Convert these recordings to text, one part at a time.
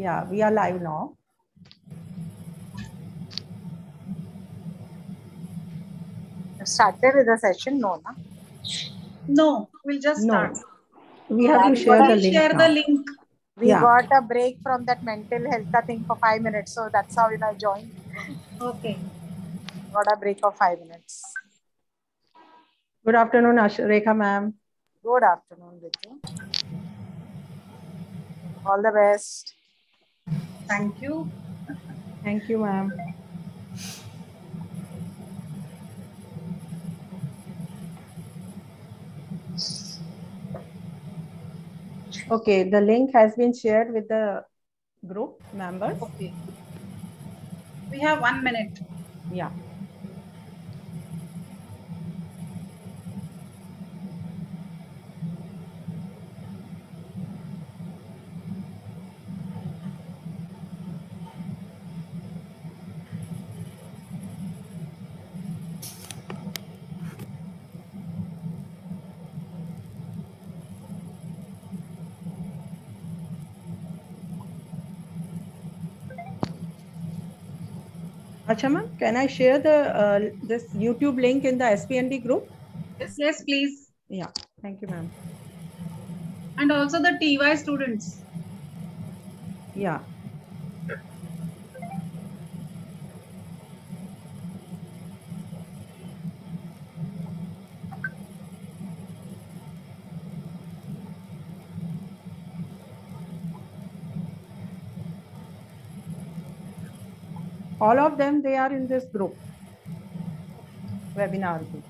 Yeah, we are live now. Started with the session? No, na? No, we'll just No. start. We have to Yeah, share the link. share the link. We Yeah. got a break from that mental health thing for five minutes. So that's how you know, I joined. Okay. Got a break of five minutes. Good afternoon, Ash- Rekha ma'am. Good afternoon, Ritu. All the best. Thank you. Thank you, ma'am. Okay, the link has been shared with the group members. Okay. We have one minute. Yeah. Acha ma'am, can I share the uh, this YouTube link in the SPND group? Yes, yes, please. Yeah, thank you, ma'am. And also the TY students. Yeah. All of them, they are in this group, webinar group.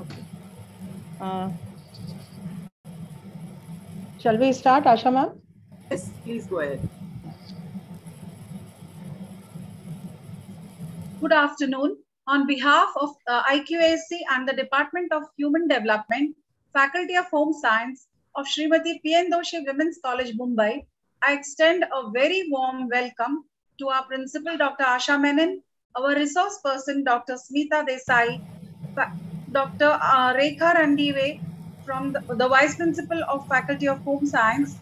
Okay. Uh, shall we start, Asha ma'am? Yes, please go ahead. Good afternoon. On behalf of uh, IQAC and the Department of Human Development, Faculty of Home Science of Srimati P.N. Doshi Women's College, Mumbai, I extend a very warm welcome to our principal, Dr. Asha Menon, our resource person, Dr. Smita Desai, Dr. Uh, Rekha Randive from the, the Vice Principal of Faculty of Home Science,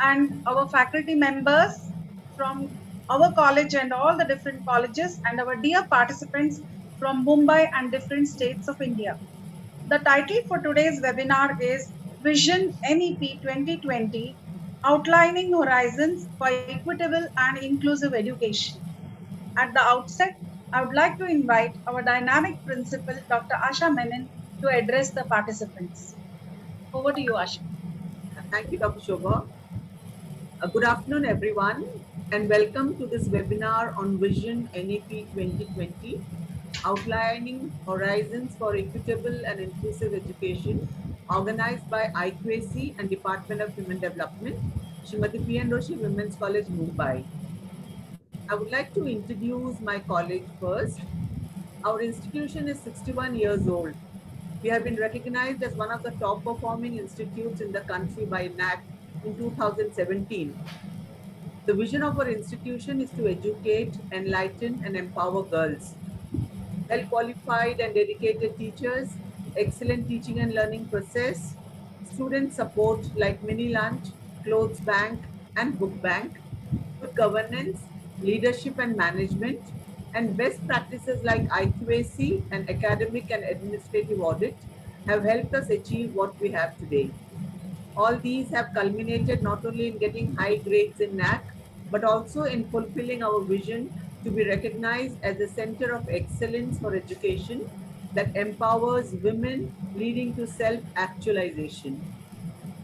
and our faculty members from our college and all the different colleges, and our dear participants from Mumbai and different states of India. The title for today's webinar is Vision NEP 2020 Outlining Horizons for Equitable and Inclusive Education. At the outset, I would like to invite our dynamic principal, Dr. Asha Menon, to address the participants. Over to you, Asha. Thank you, Dr. Shobha. Uh, good afternoon, everyone, and welcome to this webinar on Vision NEP 2020, outlining horizons for equitable and inclusive education, organized by IQAC and Department of Human Development, Srimati P. N. Doshi Women's College, Mumbai. I would like to introduce my college first. Our institution is 61 years old. We have been recognized as one of the top performing institutes in the country by NAAC in 2017. The vision of our institution is to educate, enlighten, and empower girls. Well qualified and dedicated teachers, excellent teaching and learning process, student support like mini lunch, clothes bank, and book bank, good governance, leadership and management, and best practices like IQAC and academic and administrative audit have helped us achieve what we have today. All these have culminated not only in getting high grades in NAAC, but also in fulfilling our vision to be recognized as a center of excellence for education that empowers women, leading to self actualization.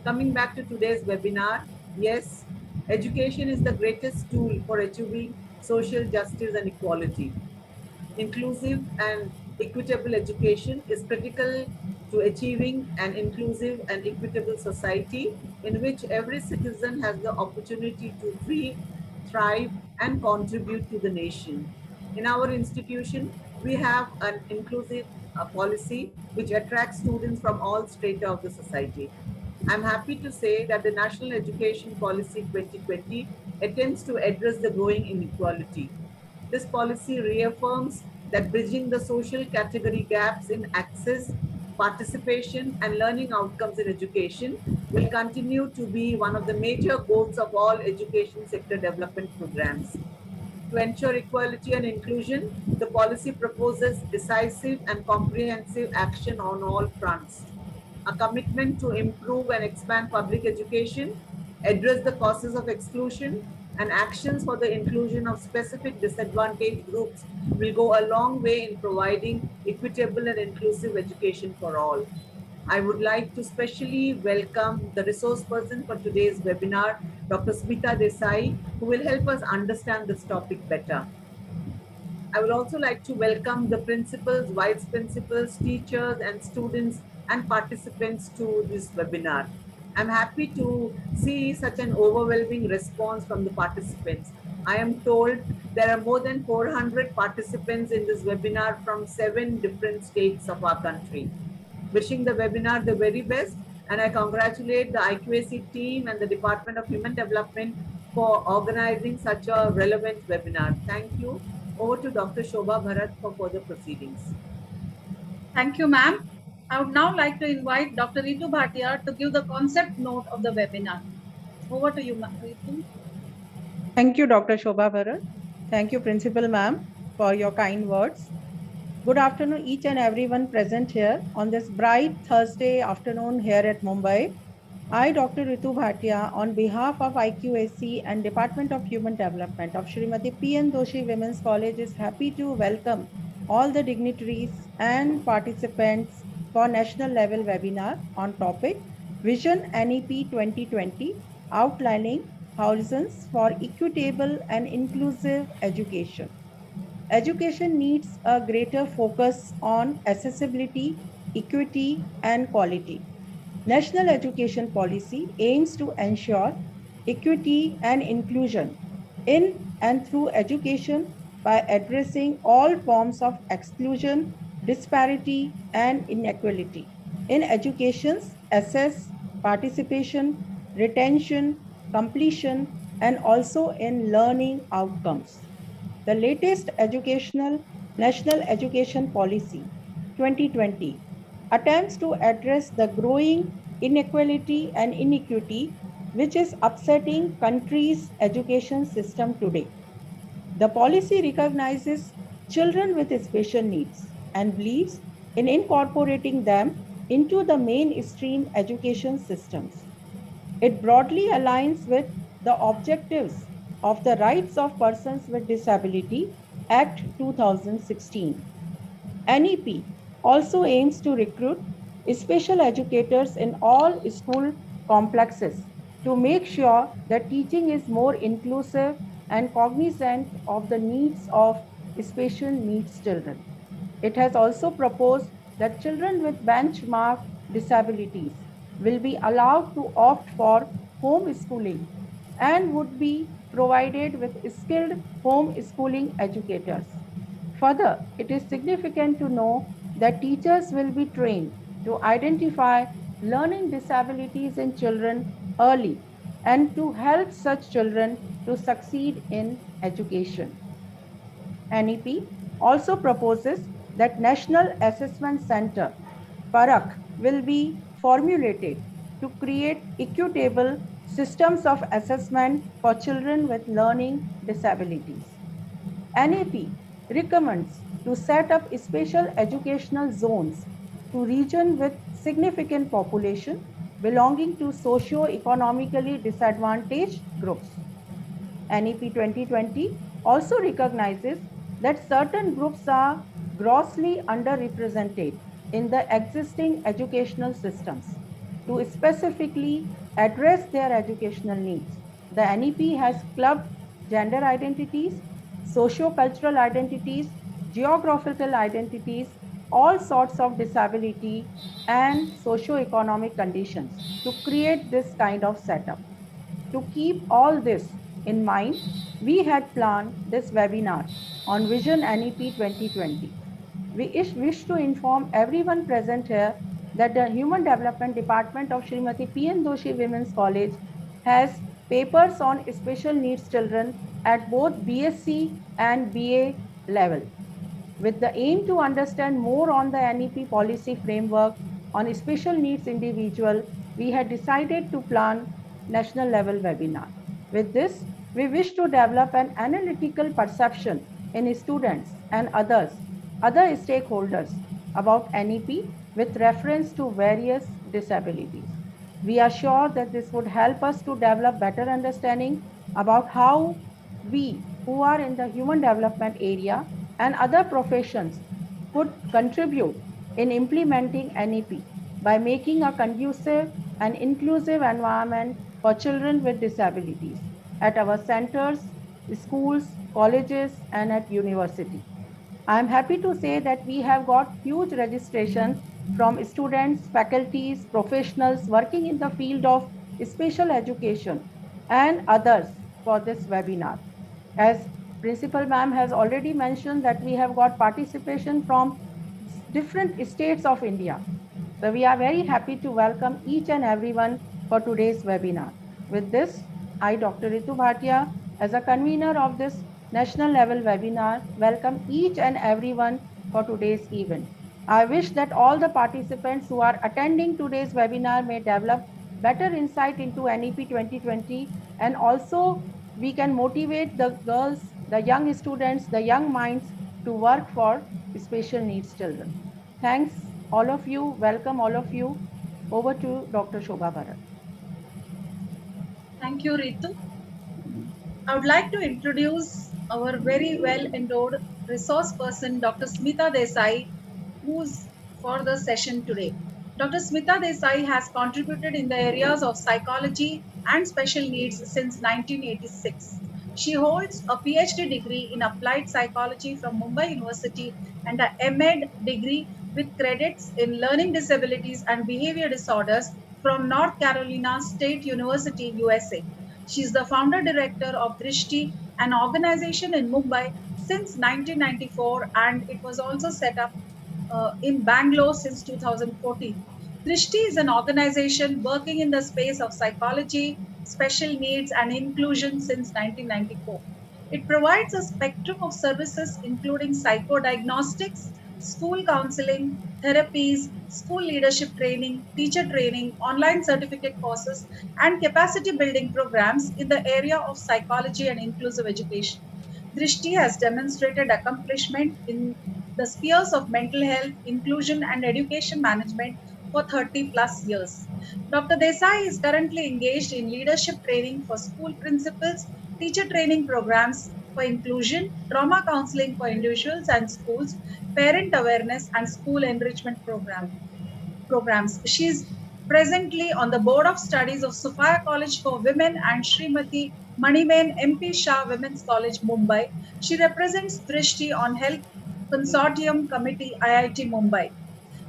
Coming back to today's webinar, yes, education is the greatest tool for achieving social justice and equality. Inclusive and equitable education is critical to achieving an inclusive and equitable society in which every citizen has the opportunity to thrive, thrive, and contribute to the nation. In our institution, we have an inclusive uh, policy which attracts students from all strata of the society. I'm happy to say that the National Education Policy 2020 attempts to address the growing inequality. This policy reaffirms that bridging the social category gaps in access, participation, and learning outcomes in education will continue to be one of the major goals of all education sector development programs. To ensure equality and inclusion, the policy proposes decisive and comprehensive action on all fronts. A commitment to improve and expand public education, address the causes of exclusion, and actions for the inclusion of specific disadvantaged groups will go a long way in providing equitable and inclusive education for all. I would like to specially welcome the resource person for today's webinar, Dr. Smita Desai, who will help us understand this topic better. I would also like to welcome the principals, vice principals, teachers, and students and participants to this webinar. I'm happy to see such an overwhelming response from the participants. I am told there are more than 400 participants in this webinar from seven different states of our country. Wishing the webinar the very best and I congratulate the IQAC team and the Department of Human Development for organizing such a relevant webinar. Thank you. Over to Dr. Shobha Bharat for further proceedings. Thank you, ma'am. I would now like to invite Dr. Ritu Bhatia to give the concept note of the webinar. Over to you. Ritu. Thank you, Dr. Shobha Bharat. Thank you, Principal Ma'am, for your kind words. Good afternoon, each and everyone present here on this bright Thursday afternoon here at Mumbai. I, Dr. Ritu Bhatia, on behalf of IQAC and Department of Human Development of Srimati P.N. Doshi Women's College, is happy to welcome all the dignitaries and participants for national level webinar on topic Vision NEP 2020 outlining horizons for equitable and inclusive education. Education needs a greater focus on accessibility, equity, and quality. National education policy aims to ensure equity and inclusion in and through education by addressing all forms of exclusion, disparity, and inequality. In educations, assess participation, retention, completion, and also in learning outcomes. The latest educational National Education Policy 2020 attempts to address the growing inequality and inequity which is upsetting country's education system today. The policy recognizes children with special needs and believes in incorporating them into the mainstream education systems. It broadly aligns with the objectives of the Rights of Persons with Disability Act 2016. NEP also aims to recruit special educators in all school complexes to make sure that teaching is more inclusive and cognizant of the needs of special needs children. It has also proposed that children with benchmark disabilities will be allowed to opt for homeschooling and would be provided with skilled homeschooling educators. Further, it is significant to know that teachers will be trained to identify learning disabilities in children early and to help such children to succeed in education. NEP also proposes that National Assessment Center, PARAKH, will be formulated to create equitable systems of assessment for children with learning disabilities. NAP recommends to set up special educational zones to region with significant population belonging to socio-economically disadvantaged groups. NEP 2020 also recognizes that certain groups are grossly underrepresented in the existing educational systems to specifically address their educational needs. The NEP has clubbed gender identities, socio-cultural identities, geographical identities, all sorts of disability and socio-economic conditions to create this kind of setup. To keep all this in mind, we had planned this webinar on Vision NEP 2020. We wish to inform everyone present here that the Human Development Department of Srimati P.N. Doshi Women's College has papers on special needs children at both BSc and BA level. With the aim to understand more on the NEP policy framework on special needs individual, we had decided to plan national level webinar. With this, we wish to develop an analytical perception in students and others, other stakeholders about NEP with reference to various disabilities. We are sure that this would help us to develop better understanding about how we who are in the human development area and other professions could contribute in implementing NEP by making a conducive and inclusive environment for children with disabilities at our centers, schools, colleges, and at university. I am happy to say that we have got huge registration from students, faculties, professionals working in the field of special education and others for this webinar. As Principal Ma'am has already mentioned that we have got participation from different states of India. So we are very happy to welcome each and everyone for today's webinar. With this, I, Dr. Ritu Bhatia, as a convener of this national level webinar, welcome each and everyone for today's event. I wish that all the participants who are attending today's webinar may develop better insight into NEP 2020 and also we can motivate the girls, the young students, the young minds to work for special needs children. Thanks all of you. Welcome all of you. Over to Dr. Shobha Bharat. Thank you, Ritu. I would like to introduce our very well endowed resource person, Dr. Smita Desai, who's for the session today. Dr. Smita Desai has contributed in the areas of psychology and special needs since 1986. She holds a PhD degree in applied psychology from Mumbai University and a MEd degree with credits in learning disabilities and behavior disorders from North Carolina State University, USA. She is the founder director of Drishti, an organization in Mumbai since 1994, and it was also set up uh, in Bangalore since 2014. Drishti is an organization working in the space of psychology, special needs, and inclusion since 1994. It provides a spectrum of services including psychodiagnostics, school counseling, therapies, school leadership training, teacher training, online certificate courses, and capacity building programs in the area of psychology and inclusive education. Drishti has demonstrated accomplishment in the spheres of mental health, inclusion, and education management for 30 plus years. Dr. Desai is currently engaged in leadership training for school principals, teacher training programs for inclusion, trauma counseling for individuals and schools, parent awareness, and school enrichment program, programs. She is presently on the board of studies of Sophia College for Women and Srimati Maniben MP Shah Women's College, Mumbai. She represents Drishti on Health Consortium Committee, IIT Mumbai.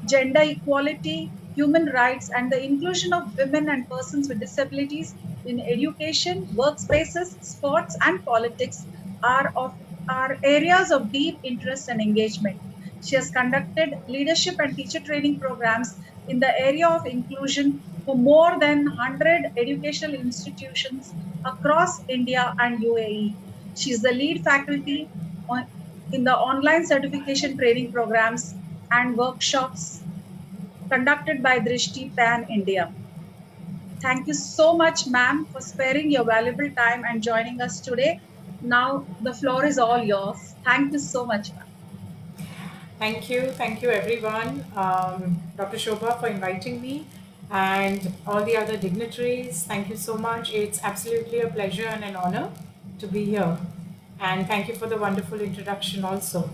Gender equality, human rights, and the inclusion of women and persons with disabilities in education, workspaces, sports, and politics are of are areas of deep interest and engagement. She has conducted leadership and teacher training programs in the area of inclusion for more than 100 educational institutions across India and UAE. She is the lead faculty on, in the online certification training programs and workshops conducted by Drishti Pan India. Thank you so much, ma'am, for sparing your valuable time and joining us today. Now the floor is all yours. Thank you so much. Thank you. Thank you, everyone. Um, Dr. Shobha for inviting me and all the other dignitaries. Thank you so much. It's absolutely a pleasure and an honor to be here. And thank you for the wonderful introduction also.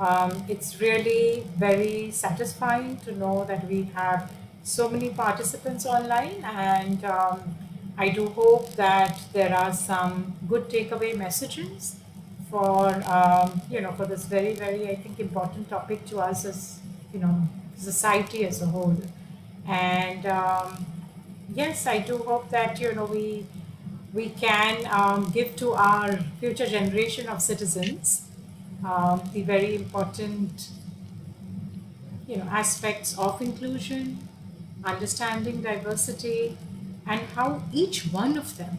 Um, it's really very satisfying to know that we have so many participants online and um, I do hope that there are some good takeaway messages for um, you know for this very very I think important topic to us as you know society as a whole. And um, yes, I do hope that you know we we can um, give to our future generation of citizens um, the very important you know aspects of inclusion, understanding diversity, and how each one of them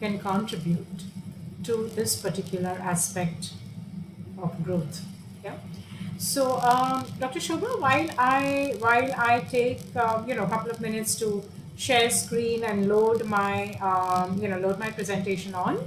can contribute to this particular aspect of growth. Yeah. So, um, Dr. Shobha, while I while I take um, you know a couple of minutes to share screen and load my um, you know load my presentation on,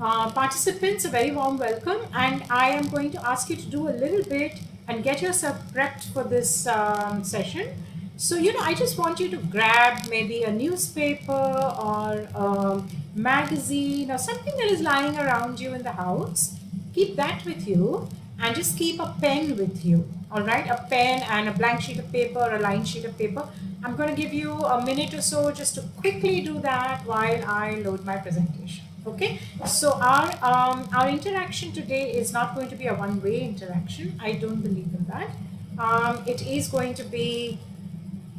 uh, participants a very warm welcome, and I am going to ask you to do a little bit and get yourself prepped for this um, session. So, you know, I just want you to grab maybe a newspaper or a magazine or something that is lying around you in the house. Keep that with you and just keep a pen with you. All right, a pen and a blank sheet of paper or a lined sheet of paper. I'm going to give you a minute or so just to quickly do that while I load my presentation. Okay, so our um, our interaction today is not going to be a one-way interaction. I don't believe in that. Um, it is going to be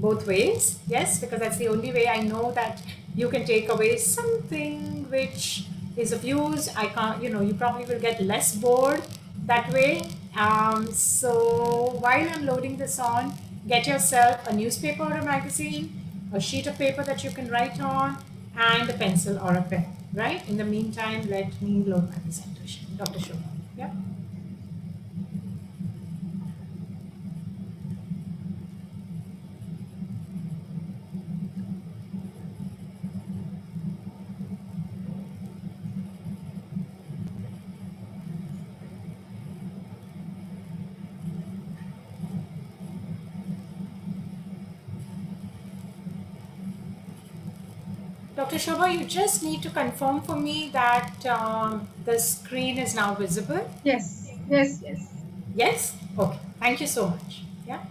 both ways. Yes because that's the only way i know that you can take away something which is of use. I can't you know you probably will get less bored that way. Um, so while i'm loading this on get yourself a newspaper or a magazine a sheet of paper that you can write on and a pencil or a pen right? In the meantime let me load my presentation. Dr shobha yeah Shobha, you just need to confirm for me that um, the screen is now visible. Yes, yes, yes. Yes? Okay. Thank you so much. Yeah.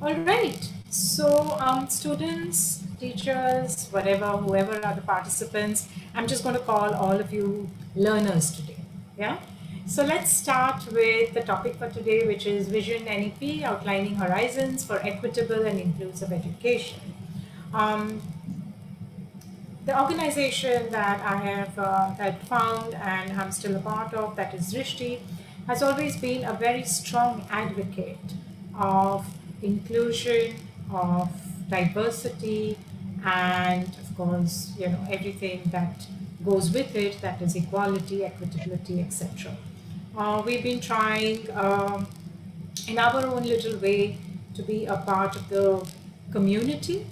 All right. So, um, students, teachers, whatever, whoever are the participants, I'm just going to call all of you learners today. Yeah. So let's start with the topic for today, which is Vision NEP, Outlining Horizons for Equitable and Inclusive Education. Um, the organization that I have uh, that found and I'm still a part of, that is Drishti, has always been a very strong advocate of inclusion, of diversity, and of course, you know, everything that goes with it, that is equality, equitability, etc. Uh, we've been trying um, in our own little way to be a part of the community.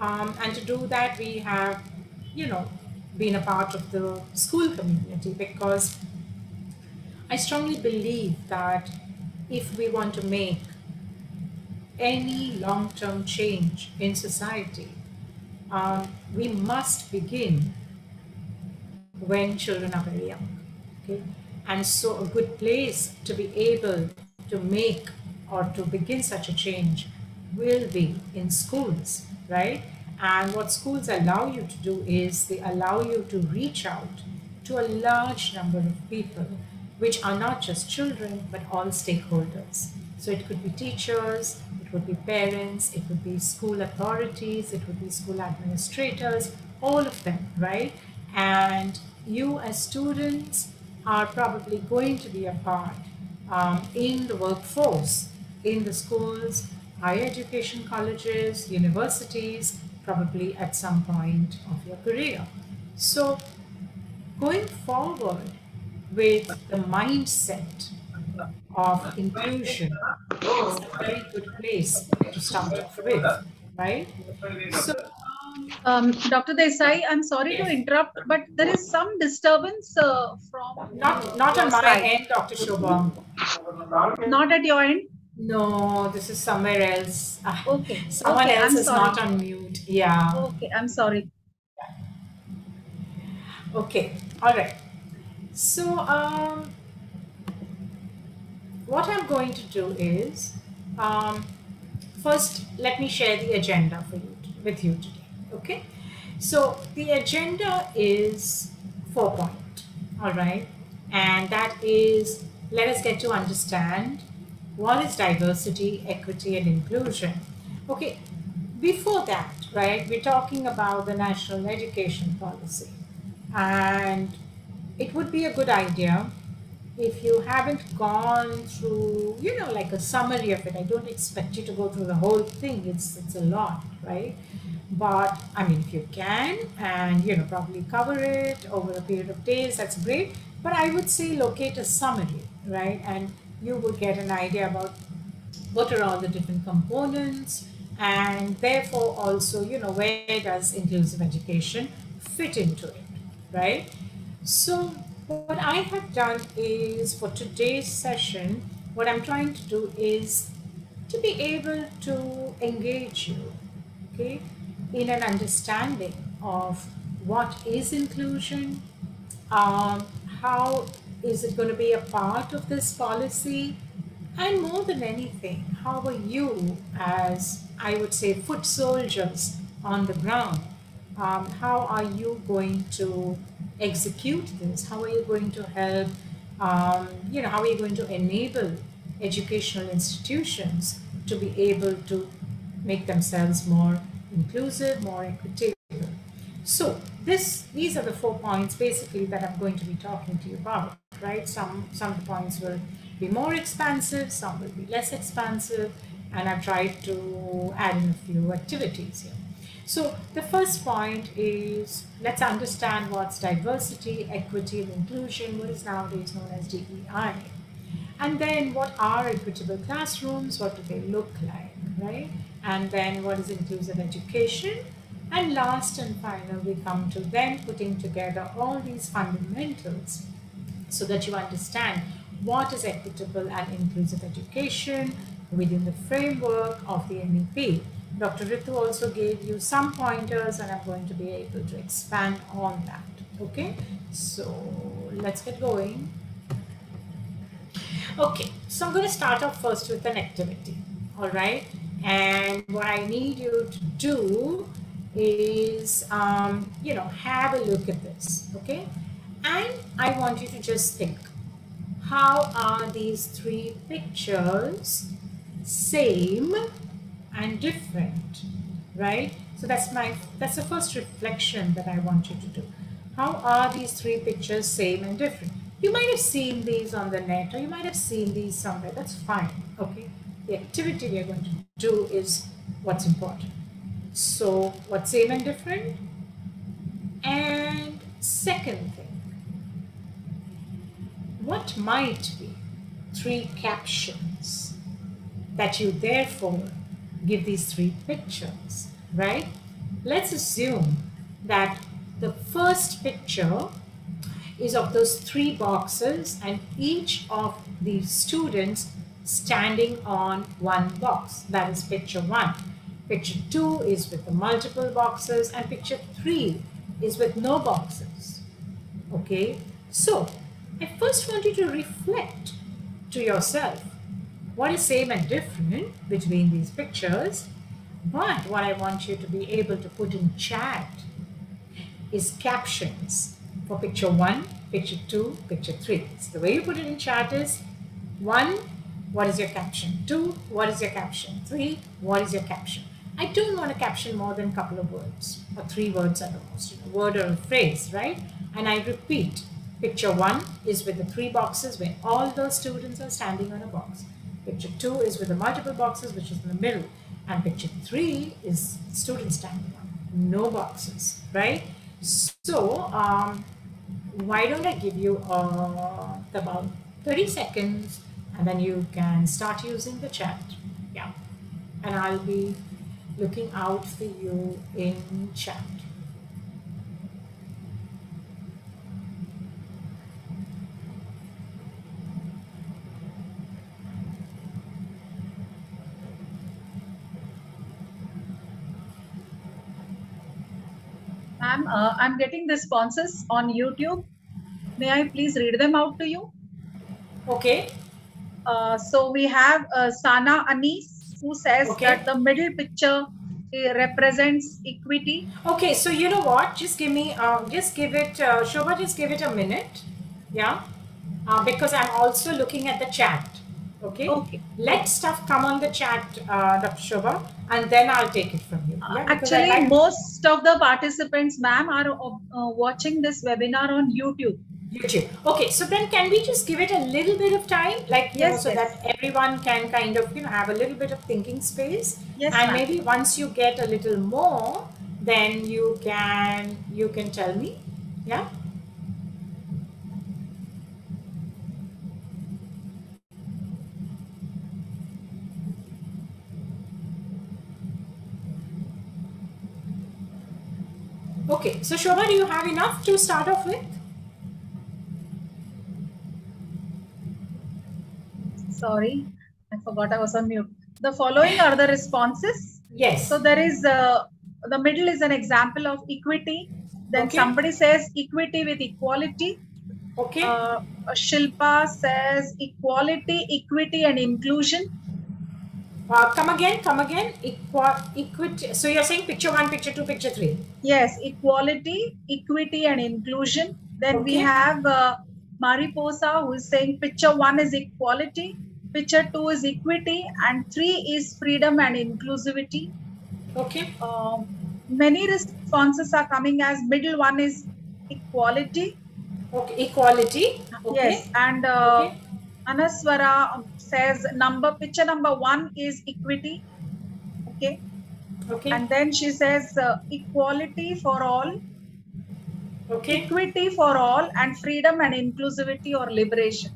Um, and to do that, we have you know, been a part of the school community because I strongly believe that if we want to make any long term change in society, um, we must begin when children are very young. Okay? And so, a good place to be able to make or to begin such a change will be in schools, right? And what schools allow you to do is they allow you to reach out to a large number of people, which are not just children, but all stakeholders. So it could be teachers, it would be parents, it would be school authorities, it would be school administrators, all of them, right? And you as students are probably going to be a part um, in the workforce, in the schools, higher education colleges, universities, probably at some point of your career. So, going forward with the mindset of inclusion is a very good place to start off with, right? So, Um, Dr. Desai, I'm sorry to interrupt, but there is some disturbance uh, from not not on my side. end, Dr. Shobha. Not at your end. No, this is somewhere else. Ah, Okay. Someone okay, else I'm is sorry. not on mute. Yeah. Okay, I'm sorry. Okay, all right. So, um, what I'm going to do is, um, first, let me share the agenda for you with you today. Okay. So the agenda is four point. All right, and that is let us get to understand what is diversity, equity, and inclusion. Okay. Before that, right, we're talking about the national education policy. And it would be a good idea if you haven't gone through, you know, like a summary of it. I don't expect you to go through the whole thing. It's it's a lot, right? But I mean, if you can, and you know, probably cover it over a period of days, that's great. But I would say locate a summary, right? And you would get an idea about what are all the different components, and therefore also, you know, where does inclusive education fit into it, right? So what I have done is for today's session, what I'm trying to do is to be able to engage you, okay, in an understanding of what is inclusion, um, how is it going to be a part of this policy, and more than anything, how are you, as I would say, foot soldiers on the ground, um, how are you going to execute this? How are you going to help? Um, you know, how are you going to enable educational institutions to be able to make themselves more inclusive, more equitable? So this, these are the four points basically that I'm going to be talking to you about, right? Some, some of the points will be more expansive, some will be less expansive, and I've tried to add in a few activities here. So the first point is let's understand what's diversity, equity, and inclusion, what is nowadays known as DEI. And then what are equitable classrooms, what do they look like, right? And then what is inclusive education? And last and final, we come to then putting together all these fundamentals so that you understand what is equitable and inclusive education within the framework of the NEP. Dr. Ritu also gave you some pointers and I'm going to be able to expand on that. Okay, so let's get going. Okay, so I'm going to start off first with an activity. All right, and what I need you to do is, um, you know, have a look at this. Okay, and I want you to just think how are these three pictures same and different, right? So that's my, that's the first reflection that I want you to do. How are these three pictures same and different? You might have seen these on the net or you might have seen these somewhere. That's fine, okay? The activity we are going to do is what's important. So what's same and different? And second thing, what might be three captions that you therefore give these three pictures, right? Let's assume that the first picture is of those three boxes and each of the students standing on one box. That is picture one. Picture two is with the multiple boxes and picture three is with no boxes. Okay, so I first want you to reflect to yourself what is same and different between these pictures. But what I want you to be able to put in chat is captions for picture one, picture two, picture three. So the way you put it in chat is one, what is your caption? Two, what is your caption? Three, what is your caption? I don't want to caption more than a couple of words or three words at the most, a word or a phrase, right? And I repeat, picture one is with the three boxes where all the students are standing on a box. Picture two is with the multiple boxes, which is in the middle. And picture three is students standing on no boxes, right? So, um, why don't I give you uh, about 30 seconds and then you can start using the chat. Yeah. And I'll be looking out for you in chat. Ma'am, uh, I'm getting responses on YouTube. May I please read them out to you? Okay. Uh, so we have uh, Sana Anis who says Okay. that the middle picture uh, represents equity. Okay, so you know what? Just give me, uh, just give it, uh, Shobha, just give it a minute. Yeah. Uh, because I'm also looking at the chat. Okay. Okay. Let stuff come on the chat, uh, Dr. Shobha, and then I'll take it from you. Yeah, Actually, like- most of the participants, ma'am, are uh, watching this webinar on YouTube. YouTube. Okay, so then can we just give it a little bit of time, like yes, know, so yes. that everyone can kind of you know have a little bit of thinking space. Yes, and maybe once you get a little more, then you can you can tell me, yeah. Okay, so Shobha, do you have enough to start off with? Sorry, I forgot I was on mute. The following are the responses. Yes. So there is uh, the middle is an example of equity. Then Okay. somebody says equity with equality. okay. Uh, Shilpa says equality, equity, and inclusion. Uh, come again, come again. Equa- equity. So you're saying picture one, picture two, picture three. Yes, equality, equity, and inclusion. Then we have uh, Mariposa who is saying picture one is equality, picture two is equity, and three is freedom and inclusivity. Okay. Um, many responses are coming as middle one is equality. Okay. Equality. Okay. Yes, and uh, Okay. Anaswara says number picture number one is equity. Okay, Okay. and then she says uh, equality for all, okay. equity for all, and freedom and inclusivity or liberation.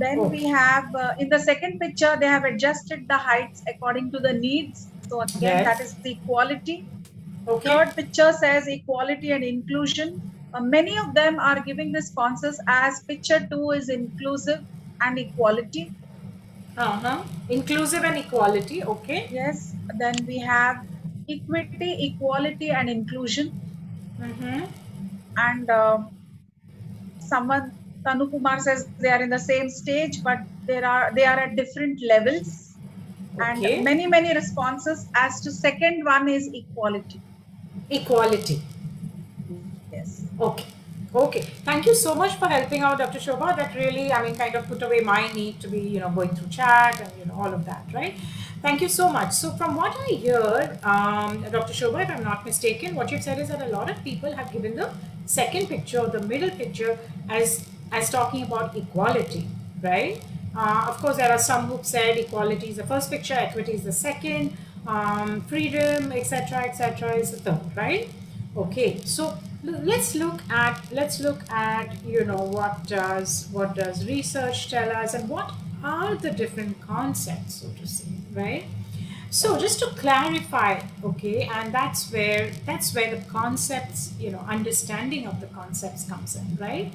Then we have uh, in the second picture they have adjusted the heights according to the needs. So again, Yes. that is the equality. Okay. Third picture says equality and inclusion. Uh, many of them are giving responses as picture two is inclusive and equality. Uh-huh. Inclusive and equality. Okay. Yes. Then we have equity, equality, and inclusion. Mm-hmm. And uh, someone Tanu Kumar says they are in the same stage, but there are they are at different levels. Okay. And many many responses as to second one is equality. Equality. Yes. Okay. Okay. Thank you so much for helping out, Dr. Shobha. That really, I mean, kind of put away my need to be, you know, going through chat and, you know, all of that, right? Thank you so much. So, from what I hear, um, Dr. Shobha, if I'm not mistaken, what you've said is that a lot of people have given the second picture, the middle picture, as as talking about equality, right? Uh, of course, there are some who've said equality is the first picture, equity is the second, um, freedom, etc., etc., is the third, right? Okay, so let's look at let's look at you know what does what does research tell us and what are the different concepts, so to say, right? So just to clarify, okay, and that's where that's where the concepts, you know, understanding of the concepts comes in, right?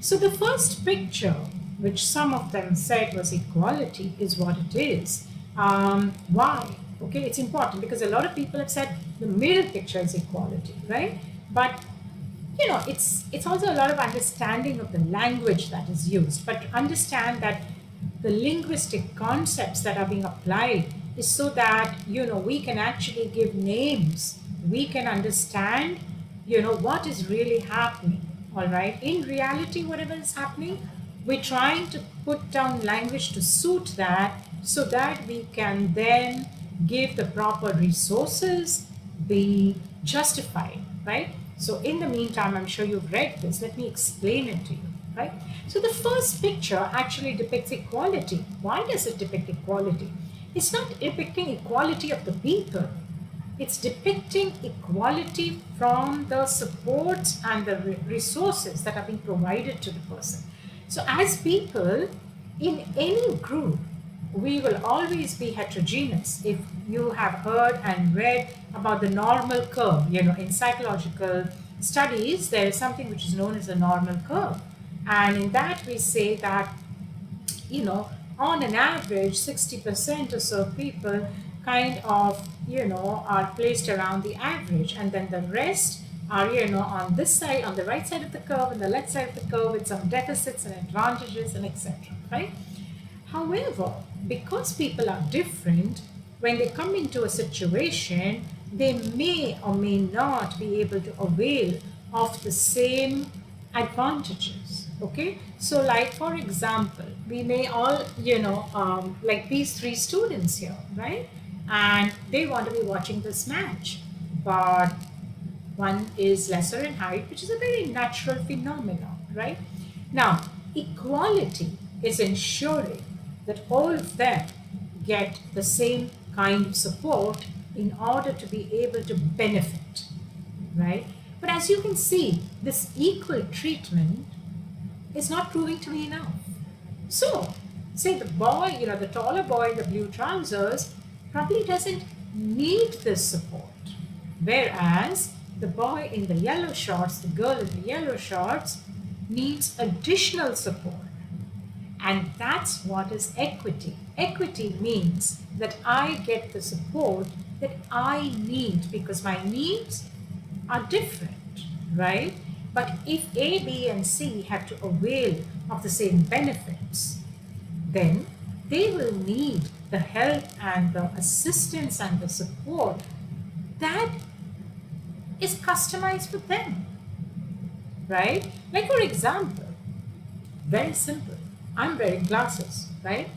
So the first picture, which some of them said was equality, is what it is. Um, why? Okay, it's important because a lot of people have said the middle picture is equality, right? But you know, it's it's also a lot of understanding of the language that is used. But understand that the linguistic concepts that are being applied is so that you know we can actually give names we can understand you know what is really happening all right? In reality whatever is happening we're trying to put down language to suit that so that we can then give the proper resources be justified right? So in the meantime i'm sure you've read this. Let me explain it to you right? So the first picture actually depicts equality. Why does it depict equality? It's not depicting equality of the people it's depicting equality from the supports and the resources that are being provided to the person. So as people in any group we will always be heterogeneous. If you have heard and read about the normal curve you know in psychological studies there is something which is known as the normal curve. And in that we say that you know on an average 60% or so people kind of you know are placed around the average and then the rest are you know on this side on the right side of the curve and the left side of the curve with some deficits and advantages and etc right However, because people are different, when they come into a situation, they may or may not be able to avail of the same advantages. Okay, so like for example, we may all, you know, um, like these three students here, right? And they want to be watching this match, but one is lesser in height, which is a very natural phenomenon, right? Now, equality is ensuring that all of them get the same kind of support in order to be able to benefit, right? But as you can see, this equal treatment is not proving to be enough. So, say the boy, you know, the taller boy in the blue trousers probably doesn't need this support. Whereas the boy in the yellow shorts, the girl in the yellow shorts needs additional support. And that's what is equity. Equity means that I get the support that I need because my needs are different, right? But if A, B, and C have to avail of the same benefits, then they will need the help and the assistance and the support that is customized for them, right? Like, for example, very simple. I'm wearing glasses, right?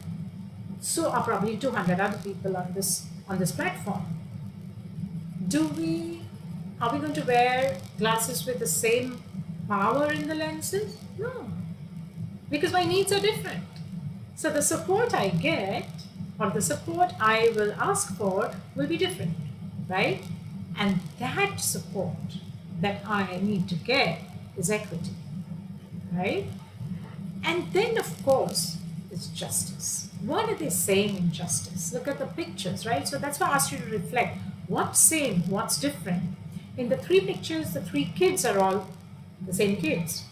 So are probably 200 other people on this on this platform. Do we are we going to wear glasses with the same power in the lenses? No, because my needs are different. So the support I get or the support I will ask for will be different, right? And that support that I need to get is equity, right? And then, of course, is justice. What are they saying in justice? Look at the pictures, right? So that's why I asked you to reflect what's same, what's different. In the three pictures, the three kids are all the same kids,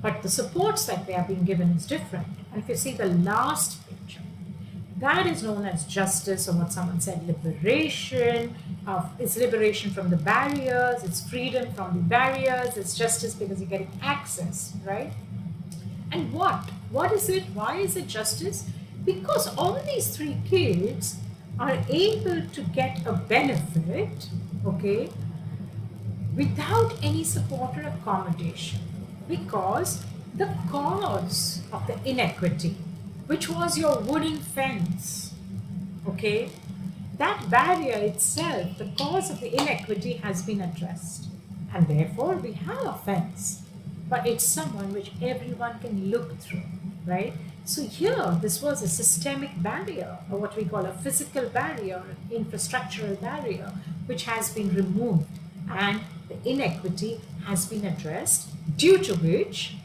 but the supports that they are being given is different. And if you see the last that is known as justice, or what someone said, liberation. Of it's liberation from the barriers, it's freedom from the barriers, it's justice because you're getting access, right? And what? What is it? Why is it justice? Because all these three kids are able to get a benefit, okay, without any support or accommodation. Because the cause of the inequity, which was your wooden fence, okay, that barrier itself, the cause of the inequity has been addressed. And therefore, we have a fence but it's someone which everyone can look through, right? So here, this was a systemic barrier, or what we call a physical barrier, infrastructural barrier, which has been removed, and the inequity has been addressed, due to which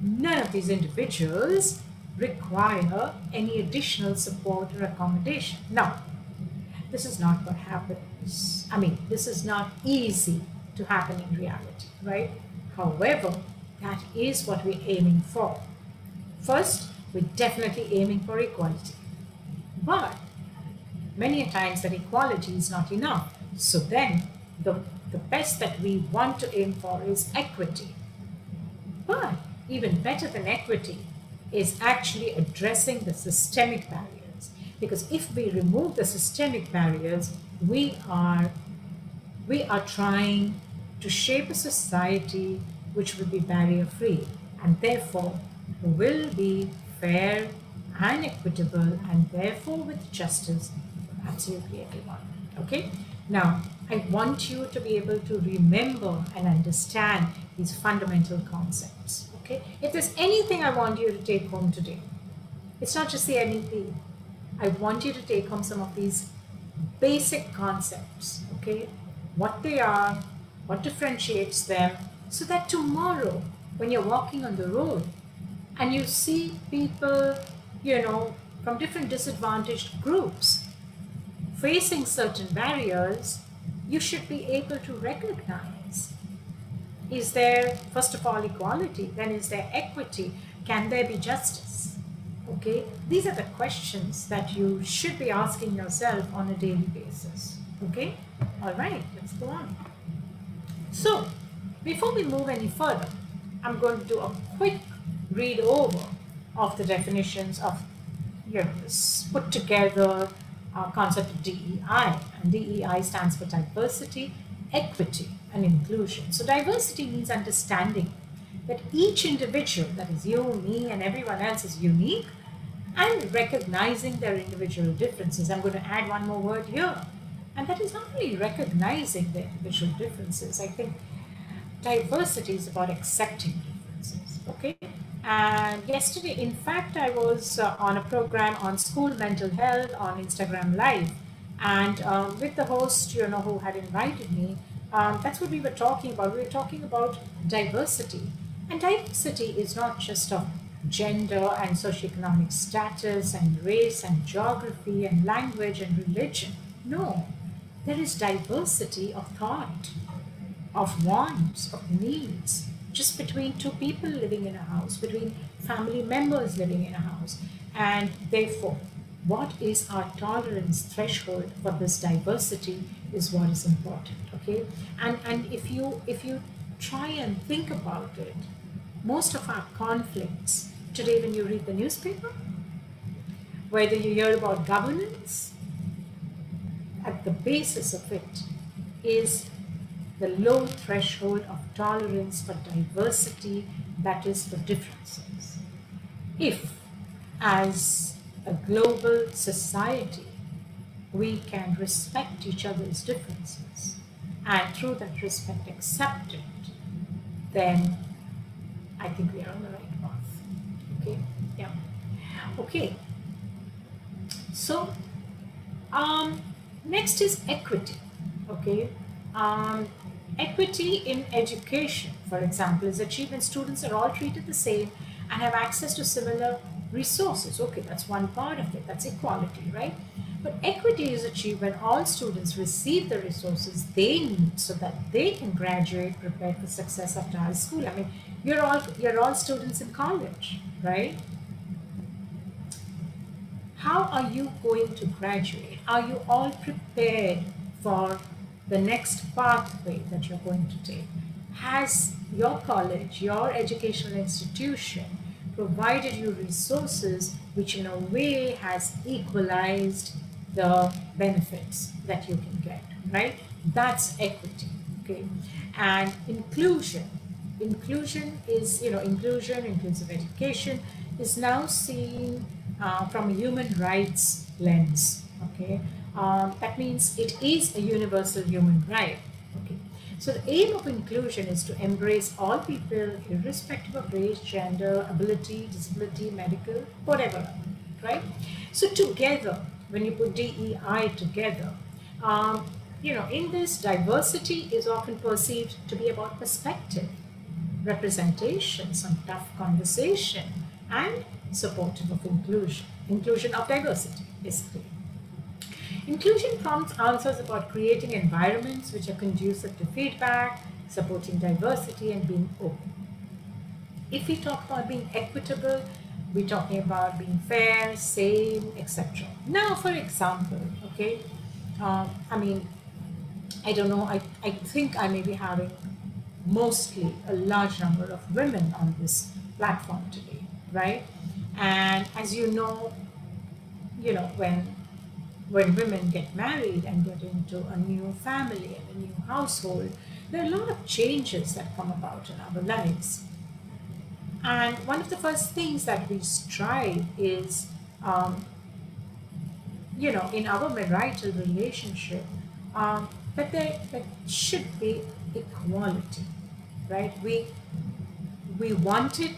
none of these individuals require any additional support or accommodation. Now, this is not what happens. I mean, this is not easy to happen in reality, right? However, that is what we're aiming for. First, we're definitely aiming for equality. But many times that equality is not enough. So then the, the best that we want to aim for is equity. But even better than equity is actually addressing the systemic barriers. Because if we remove the systemic barriers, we are we are trying to shape a society which will be barrier free and therefore will be fair and equitable and therefore with justice for absolutely everyone. Okay? Now, I want you to be able to remember and understand these fundamental concepts. Okay? If there's anything I want you to take home today, it's not just the NEP. I want you to take home some of these basic concepts. Okay? What they are, what differentiates them, so that tomorrow, when you're walking on the road and you see people, you know, from different disadvantaged groups facing certain barriers, you should be able to recognize is there, first of all, equality? Then is there equity? Can there be justice? Okay, these are the questions that you should be asking yourself on a daily basis. Okay, all right, let's go on. So, before we move any further, I'm going to do a quick read over of the definitions of you know, this put together uh, concept of DEI. And DEI stands for diversity, equity, and inclusion. So diversity means understanding that each individual, that is you, me, and everyone else is unique and recognizing their individual differences. I'm going to add one more word here. And that is not only recognizing the individual differences. I think diversity is about accepting differences. Okay. And yesterday, in fact, I was uh, on a program on school mental health on Instagram Live, and um, with the host, you know, who had invited me, um, that's what we were talking about. We were talking about diversity, and diversity is not just of gender and socioeconomic status and race and geography and language and religion. No, there is diversity of thought of wants, of needs, just between two people living in a house, between family members living in a house. And therefore, what is our tolerance threshold for this diversity is what is important. Okay. And and if you if you try and think about it, most of our conflicts today when you read the newspaper, whether you hear about governance, at the basis of it is the low threshold of tolerance for diversity, that is, for differences. If, as a global society, we can respect each other's differences and through that respect accept it, then I think we are on the right path. Okay, yeah. Okay, so um, next is equity. Okay, um, equity in education, for example, is achieved when students are all treated the same and have access to similar resources. Okay, that's one part of it. That's equality, right? But equity is achieved when all students receive the resources they need so that they can graduate prepared for success after high school. I mean, you're all you're all students in college, right? How are you going to graduate? Are you all prepared for the next pathway that you're going to take? Has your college, your educational institution provided you resources which in a way has equalized the benefits that you can get, right? That's equity, okay? And inclusion. Inclusion is, you know, inclusion, inclusive education is now seen uh, from a human rights lens, okay? Um, that means it is a universal human right? So the aim of inclusion is to embrace all people irrespective of race, gender, ability, disability, medical, whatever, right? So together, when you put DEI together, um, you know, in this diversity is often perceived to be about perspective, representation, some tough conversation, and supportive of inclusion, inclusion of diversity, basically. Inclusion prompts answers about creating environments which are conducive to feedback, supporting diversity, and being open. If we talk about being equitable, we're talking about being fair, same, etc. Now, for example, okay, um, I mean, I don't know, I, I think I may be having mostly a large number of women on this platform today, right? And as you know, you know, when when women get married and get into a new family and a new household, there are a lot of changes that come about in our lives. And one of the first things that we strive is, um, you know, in our marital relationship, um, that there, there should be equality, right? We we want it,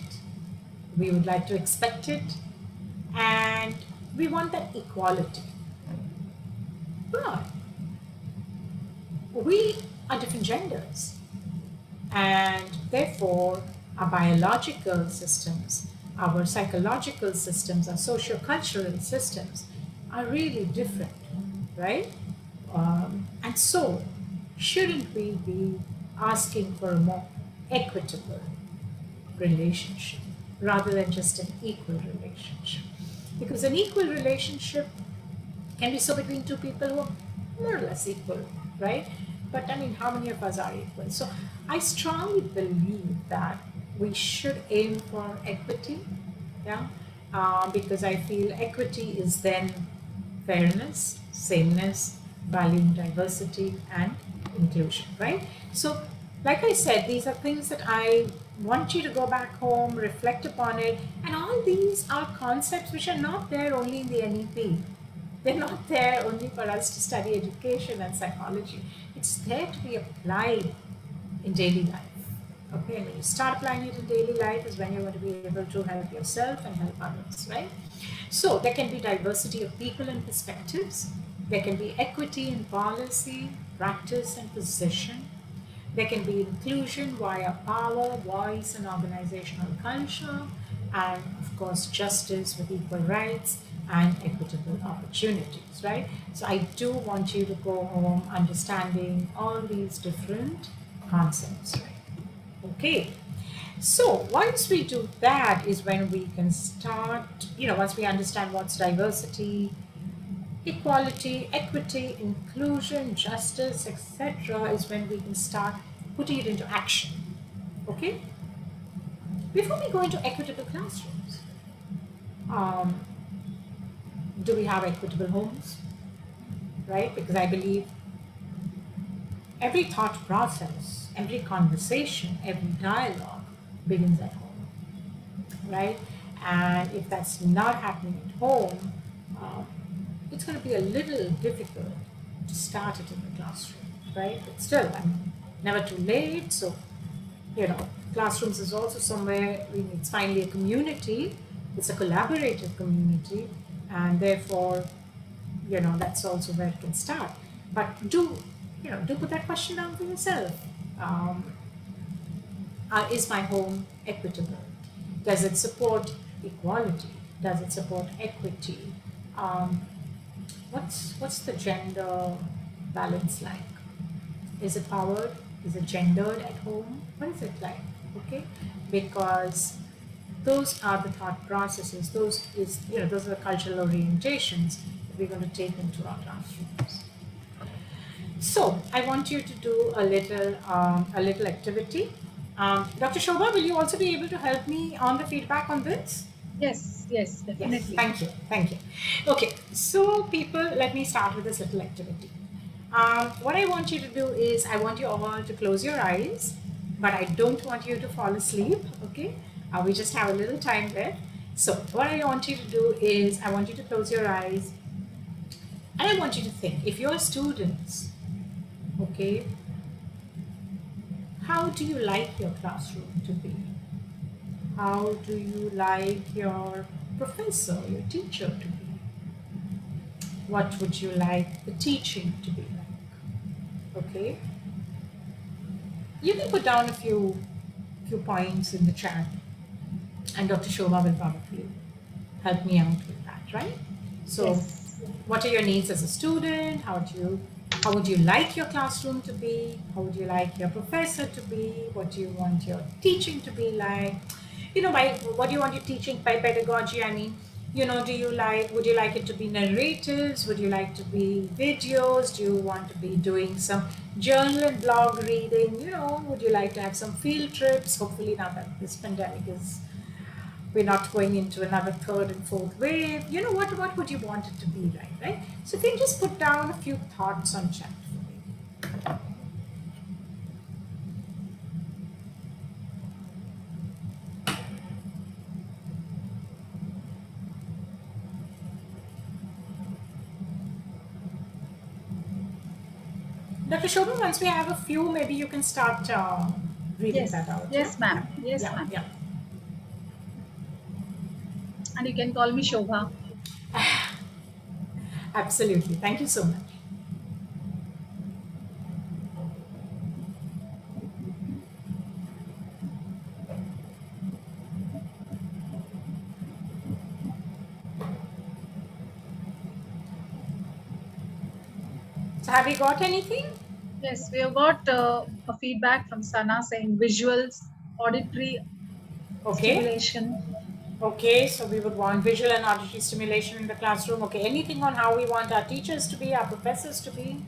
we would like to expect it, and we want that equality. But we are different genders, and therefore our biological systems, our psychological systems, our socio-cultural systems are really different, right? Um, and so, shouldn't we be asking for a more equitable relationship rather than just an equal relationship? Because an equal relationship can be so between two people who are more or less equal, right? But I mean, how many of us are equal? So I strongly believe that we should aim for equity, yeah, uh, because I feel equity is then fairness, sameness, valuing diversity and inclusion, right? So, like I said, these are things that I want you to go back home, reflect upon it, and all these are concepts which are not there only in the NEP. They're not there only for us to study education and psychology. It's there to be applied in daily life. Okay, and when you start applying it in daily life is when you're going to be able to help yourself and help others, right? So there can be diversity of people and perspectives. There can be equity in policy, practice, and position. There can be inclusion via power, voice, and organizational culture. And of course, justice with equal rights and equitable opportunities, right? So I do want you to go home understanding all these different concepts. Right? Okay. So once we do that is when we can start, you know, once we understand what's diversity, equality, equity, inclusion, justice, etc., is when we can start putting it into action. Okay? Before we go into equitable classrooms, um, do we have equitable homes? Right? Because I believe every thought process, every conversation, every dialogue begins at home. Right? And if that's not happening at home, um, it's going to be a little difficult to start it in the classroom, right? But still, I'm never too late. So, you know, classrooms is also somewhere we, it's finally a community. It's a collaborative community, and therefore, you know, that's also where it can start. But do, you know, do put that question down for yourself. Um, uh, is my home equitable? Does it support equality? Does it support equity? Um, what's what's the gender balance like? Is it powered? Is it gendered at home? What is it like? Okay, because those are the thought processes. Those is you know those are the cultural orientations that we're going to take into our classrooms. So I want you to do a little um, a little activity. Um, Dr. Shobha, will you also be able to help me on the feedback on this? Yes, yes, definitely. Yes, thank you, thank you. Okay, so people, let me start with this little activity. Um, what I want you to do is, I want you all to close your eyes, but I don't want you to fall asleep, okay? Uh, we just have a little time left. So what I want you to do is, I want you to close your eyes, and I want you to think, if you're students, okay, how do you like your classroom to be? How do you like your professor, your teacher to be? What would you like the teaching to be like? Okay. You can put down a few few points in the chat, and Dr. Shobha will probably help me out with that, right? So, Yes. what are your needs as a student? How do you how would you like your classroom to be? How would you like your professor to be? What do you want your teaching to be like? You know, by what do you want your teaching by pedagogy? I mean, you know, do you like, would you like it to be narratives? Would you like to be videos? Do you want to be doing some journal and blog reading? You know, would you like to have some field trips? Hopefully, now that this pandemic is, we're not going into another third and fourth wave. You know, what, what would you want it to be like, right? So, you can just put down a few thoughts on chat for me. Dr. Shobha, once we have a few, maybe you can start uh, reading Yes, that out. yes, ma'am. Yes, yeah? ma'am. yeah. And you can call me Shobha. Absolutely. Thank you so much. So, have you got anything? Yes, we have got uh, a feedback from Sana saying visuals, auditory Okay. stimulation. Okay, so we would want visual and auditory stimulation in the classroom. Okay, anything on how we want our teachers to be, our professors to be?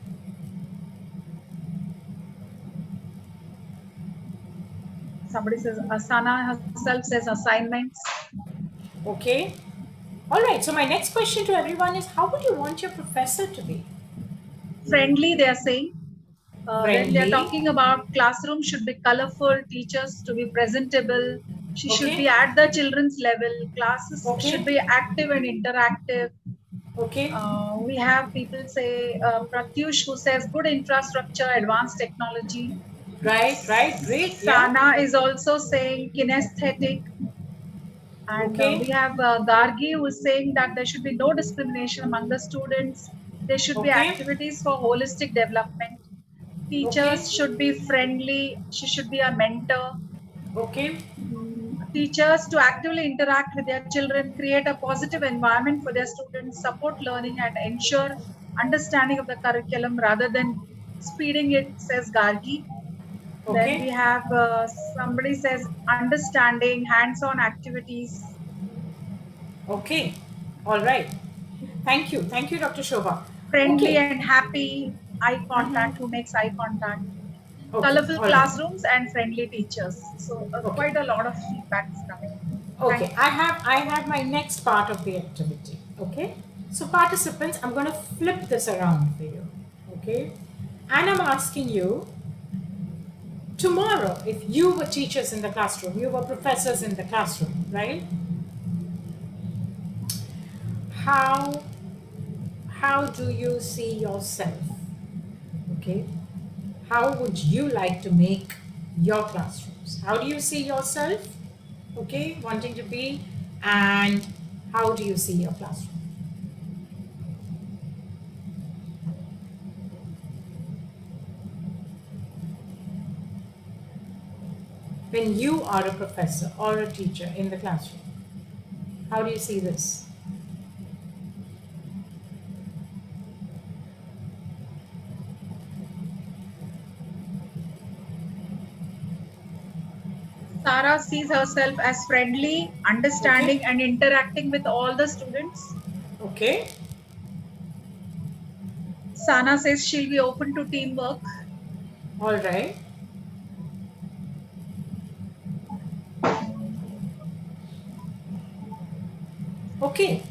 Somebody says, uh, Sana herself says assignments. Okay. All right, so my next question to everyone is how would you want your professor to be? Friendly, they are saying. Uh, when they're talking about classroom should be colorful, teachers to be presentable. She should be at the children's level. Classes Okay. should be active and interactive. Okay. Uh, we have people say uh, Pratyush who says good infrastructure, advanced technology. Right, right, great. Yeah. Sana is also saying kinesthetic. And uh, we have uh, Gargi who is saying that there should be no discrimination among the students. There should be activities for holistic development. Teachers Okay. should be friendly. She should be a mentor. Okay. Teachers to actively interact with their children, create a positive environment for their students, support learning, and ensure understanding of the curriculum rather than speeding it, says Gargi. Okay. Then we have uh, somebody says understanding, hands-on activities. Okay. All right. Thank you. Thank you, Dr. Shobha. friendly Okay. and happy eye contact who makes eye contact Okay, colorful all right. classrooms and friendly teachers so uh, Okay. quite a lot of feedback is coming Okay, I have I have my next part of the activity. Okay, so participants, I'm going to flip this around for you. Okay, and I'm asking you tomorrow if you were teachers in the classroom, you were professors in the classroom, right? How how do you see yourself? Okay, how would you like to make your classrooms? How do you see yourself? okay, wanting to be, and how do you see your classroom? When you are a professor or a teacher in the classroom, how do you see this? Sarah sees herself as friendly, understanding, and interacting with all the students. Okay, Sana says she'll be open to teamwork. all right. Okay,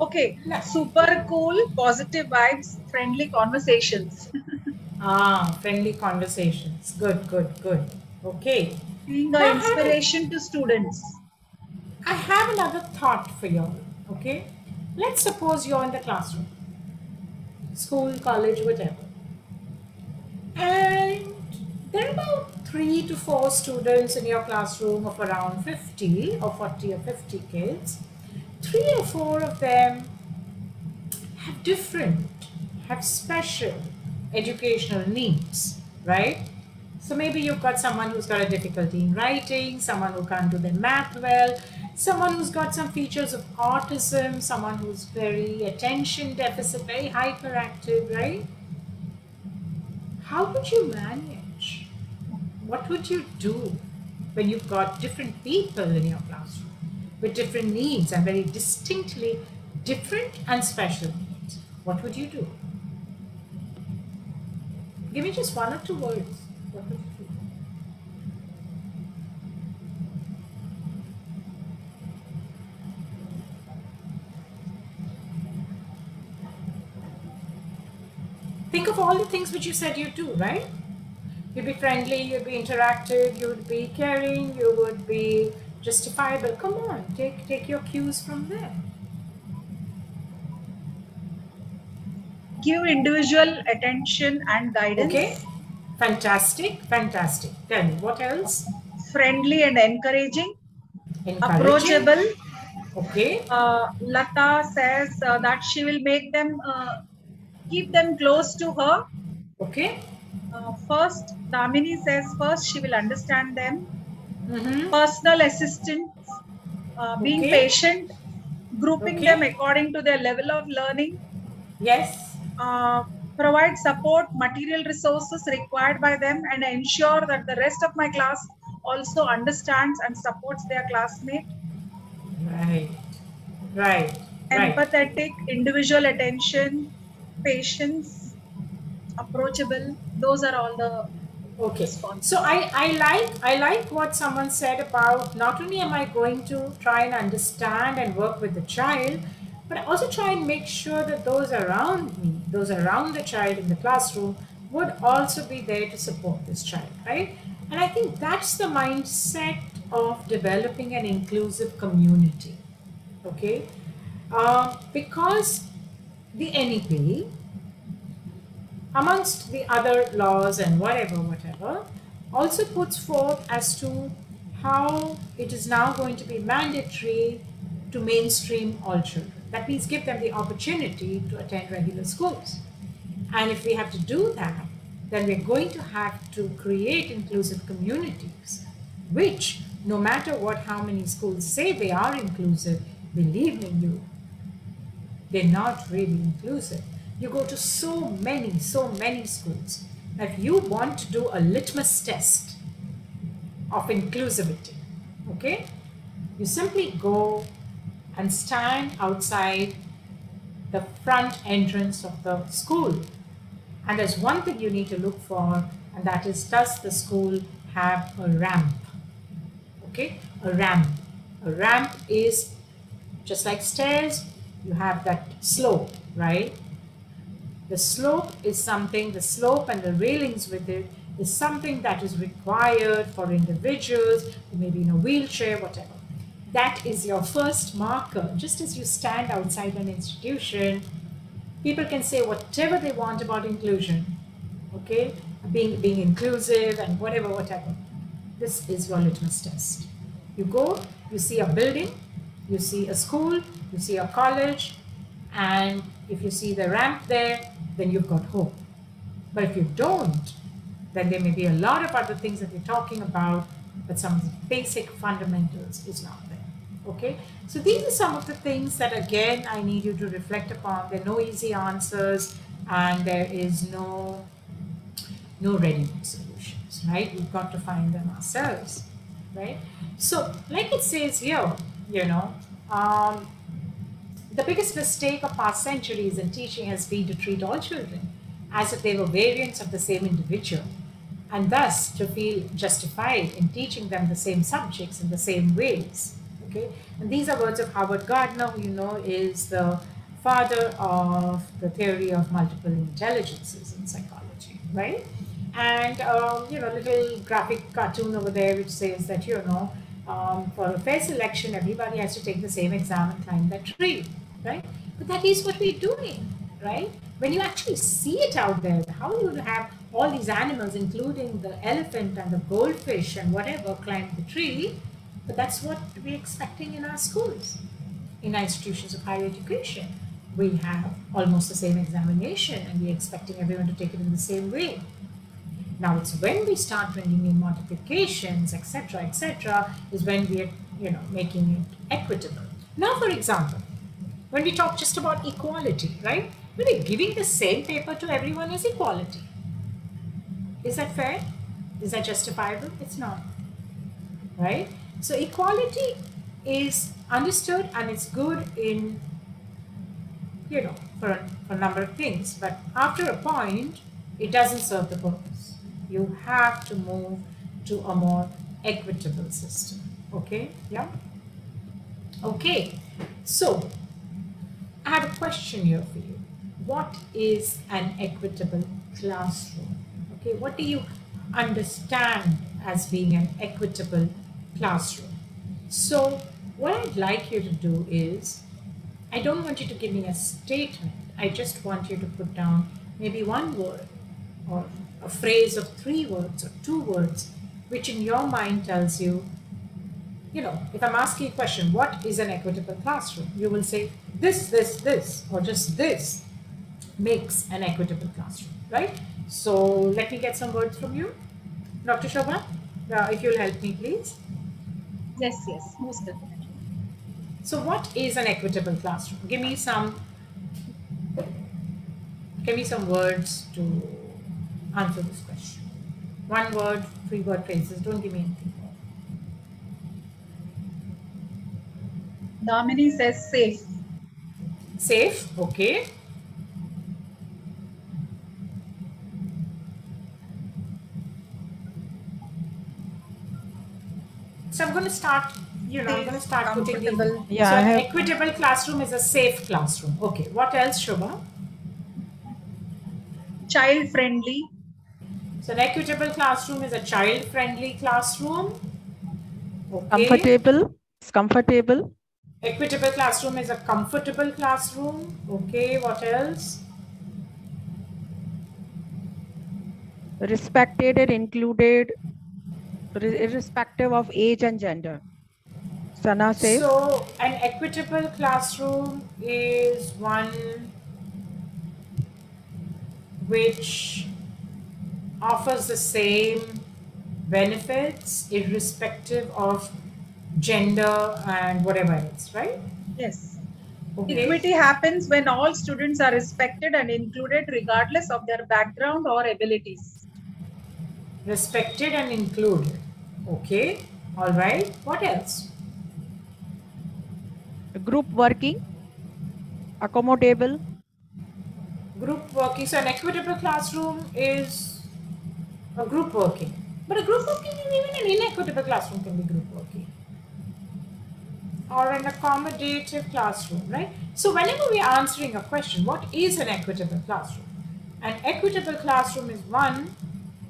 Okay, super cool, positive vibes, friendly conversations. ah, friendly conversations. Good, good, good. Okay. Being an inspiration to students. I have another thought for you all, okay? Let's suppose you're in the classroom, school, college, whatever. And there are about three to four students in your classroom of around 50 or 40 or 50 kids. Three or four of them have different, have special educational needs, right? So maybe you've got someone who's got a difficulty in writing, someone who can't do their math well, someone who's got some features of autism, someone who's very attention deficit, very hyperactive, right? How would you manage? What would you do when you've got different people in your classroom with different needs and very distinctly different and special needs? What would you do? Give me just one or two words. Would you? Think of all the things which you said you'd do, right? You'd be friendly, you'd be interactive, you'd be caring, you would be justifiable. Come on, take take your cues from there. Give individual attention and guidance. Okay? Fantastic, fantastic. Then what else? Friendly and encouraging. Encouraging. Approachable. Okay. uh, Lata says uh, that she will make them uh, keep them close to her. Okay. Uh, first, Damini says first she will understand them. Mm-hmm. Personal assistance, uh, being patient, grouping Okay. them according to their level of learning. Yes. Provide support, material resources required by them, and ensure that the rest of my class also understands and supports their classmate. Right. Right. Right. empathetic, individual attention, patience, approachable. Those are all the Okay. responses. So I, I like I like what someone said about not only am I going to try and understand and work with the child, but I also try and make sure that those around me, those around the child in the classroom, would also be there to support this child, right? And I think that's the mindset of developing an inclusive community. Okay, uh, because the NEP amongst the other laws and whatever, whatever, also puts forth as to how it is now going to be mandatory to mainstream all children. That means give them the opportunity to attend regular schools. And if we have to do that, then we're going to have to create inclusive communities, which, no matter what, how many schools say they are inclusive, believe me, you, they're not really inclusive. You go to so many, so many schools. if you want to do a litmus test of inclusivity, okay, you simply go and stand outside the front entrance of the school. And there's one thing you need to look for, and that is does the school have a ramp? Okay, a ramp. A ramp is just like stairs, you have that slope, right? The slope is something, the slope and the railings with it is something that is required for individuals who may be in a wheelchair, whatever. That is your first marker. Just as you stand outside an institution, people can say whatever they want about inclusion, okay? Being, being inclusive and whatever, whatever. This is your litmus test. You go, you see a building, you see a school, you see a college, and if you see the ramp there, then you've got hope. But if you don't, then there may be a lot of other things that we're talking about, but some of the basic fundamentals is not. Okay, so these are some of the things that again I need you to reflect upon. There are no easy answers, and there is no no ready-made solutions, right? We've got to find them ourselves, right? So, like it says here, you know, um, the biggest mistake of past centuries in teaching has been to treat all children as if they were variants of the same individual, and thus to feel justified in teaching them the same subjects in the same ways. Okay, and these are words of Howard Gardner, who you know is the father of the theory of multiple intelligences in psychology, right? And um, you know, little graphic cartoon over there which says that you know um, for a fair selection, everybody has to take the same exam and climb that tree, right? But that is what we're doing, right? When you actually see it out there, how you have all these animals, including the elephant and the goldfish and whatever, climb the tree, but that's what we're expecting in our schools, in our institutions of higher education. We have almost the same examination and we're expecting everyone to take it in the same way. Now it's when we start bringing in modifications, etc., etc., is when we are, you know, making it equitable. Now, for example, when we talk just about equality, right? We're giving the same paper to everyone as equality. Is that fair? Is that justifiable? It's not, right? So equality is understood and it's good in, you know, for a, for a number of things, but after a point, it doesn't serve the purpose you have to move to a more equitable system. Okay, yeah. Okay, so I have a question here for you. What is an equitable classroom? Okay, what do you understand as being an equitable classroom? So, what I'd like you to do is, I don't want you to give me a statement. I just want you to put down maybe one word or a phrase of three words or two words, which in your mind tells you, you know, if I'm asking a question, what is an equitable classroom? You will say this, this, this, or just this makes an equitable classroom, right? So let me get some words from you. Dr. Shobha, uh, if you'll help me, please. Yes, yes, most definitely. So what is an equitable classroom? Give me some, give me some words to answer this question. One word, three word phrases. Don't give me anything more. Damini says safe. Safe, okay. So I'm going to start, you know, I'm going to start putting the. Yeah, so an have- equitable classroom is a safe classroom. Okay. What else, Shobha? Child friendly. So an equitable classroom is a child-friendly classroom. Okay. Comfortable. It's comfortable. Equitable classroom is a comfortable classroom. Okay, what else? Respected and included, ir- irrespective of age and gender. Sana says. So, an equitable classroom is one which offers the same benefits irrespective of gender and whatever else, right? Yes. Okay. Equity happens when all students are respected and included regardless of their background or abilities. Respected and included. Okay, all right. What else? Group working, accommodable, Group working. So, an equitable classroom is a group working. But a group working, even an inequitable classroom can be group working. Or an accommodative classroom, right? So, whenever we are answering a question, what is an equitable classroom? An equitable classroom is one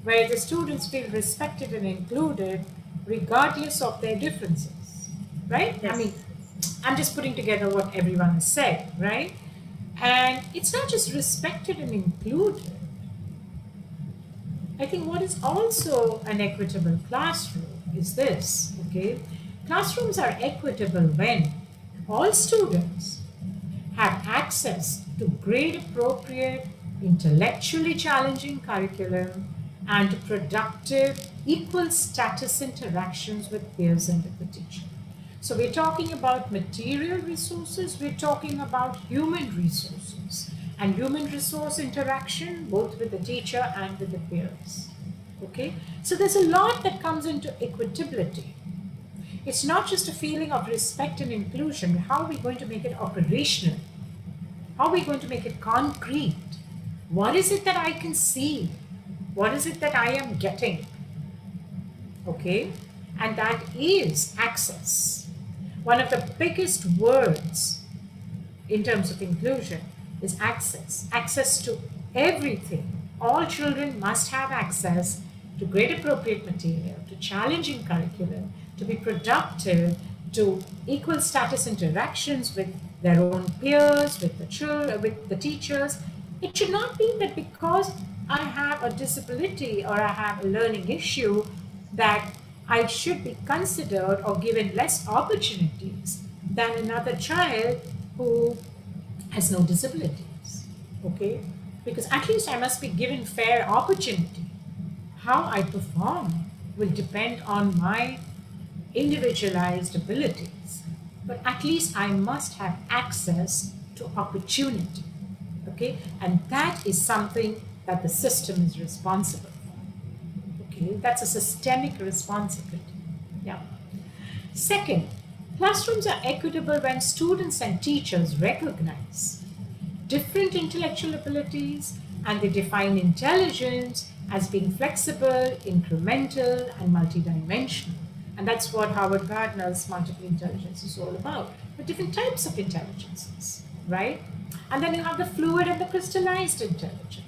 where the students feel respected and included regardless of their differences, right? I mean, I'm just putting together what everyone has said, right? And it's not just respected and included. I think what is also an equitable classroom is this, okay? Classrooms are equitable when all students have access to grade appropriate, intellectually challenging curriculum and productive, equal status interactions with peers and with the teacher. So we're talking about material resources, we're talking about human resources and human resource interaction both with the teacher and with the peers. Okay, so there's a lot that comes into equitability. It's not just a feeling of respect and inclusion, how are we going to make it operational? How are we going to make it concrete? What is it that I can see? What is it that I am getting? Okay, and that is access. One of the biggest words in terms of inclusion is access. Access to everything. All children must have access to grade appropriate material, to challenging curriculum, to be productive, to equal status interactions with their own peers, with the children, with the teachers. It should not be that because I have a disability or I have a learning issue that I should be considered or given less opportunities than another child who has no disabilities. Okay? Because at least I must be given fair opportunity. How I perform will depend on my individualized abilities. But at least I must have access to opportunity. Okay? And that is something that the system is responsible Okay, that's a systemic responsibility. Yeah. Second, classrooms are equitable when students and teachers recognize different intellectual abilities and they define intelligence as being flexible, incremental, and multidimensional. And that's what Howard Gardner's multiple intelligence is all about. The different types of intelligences, right? And then you have the fluid and the crystallized intelligence.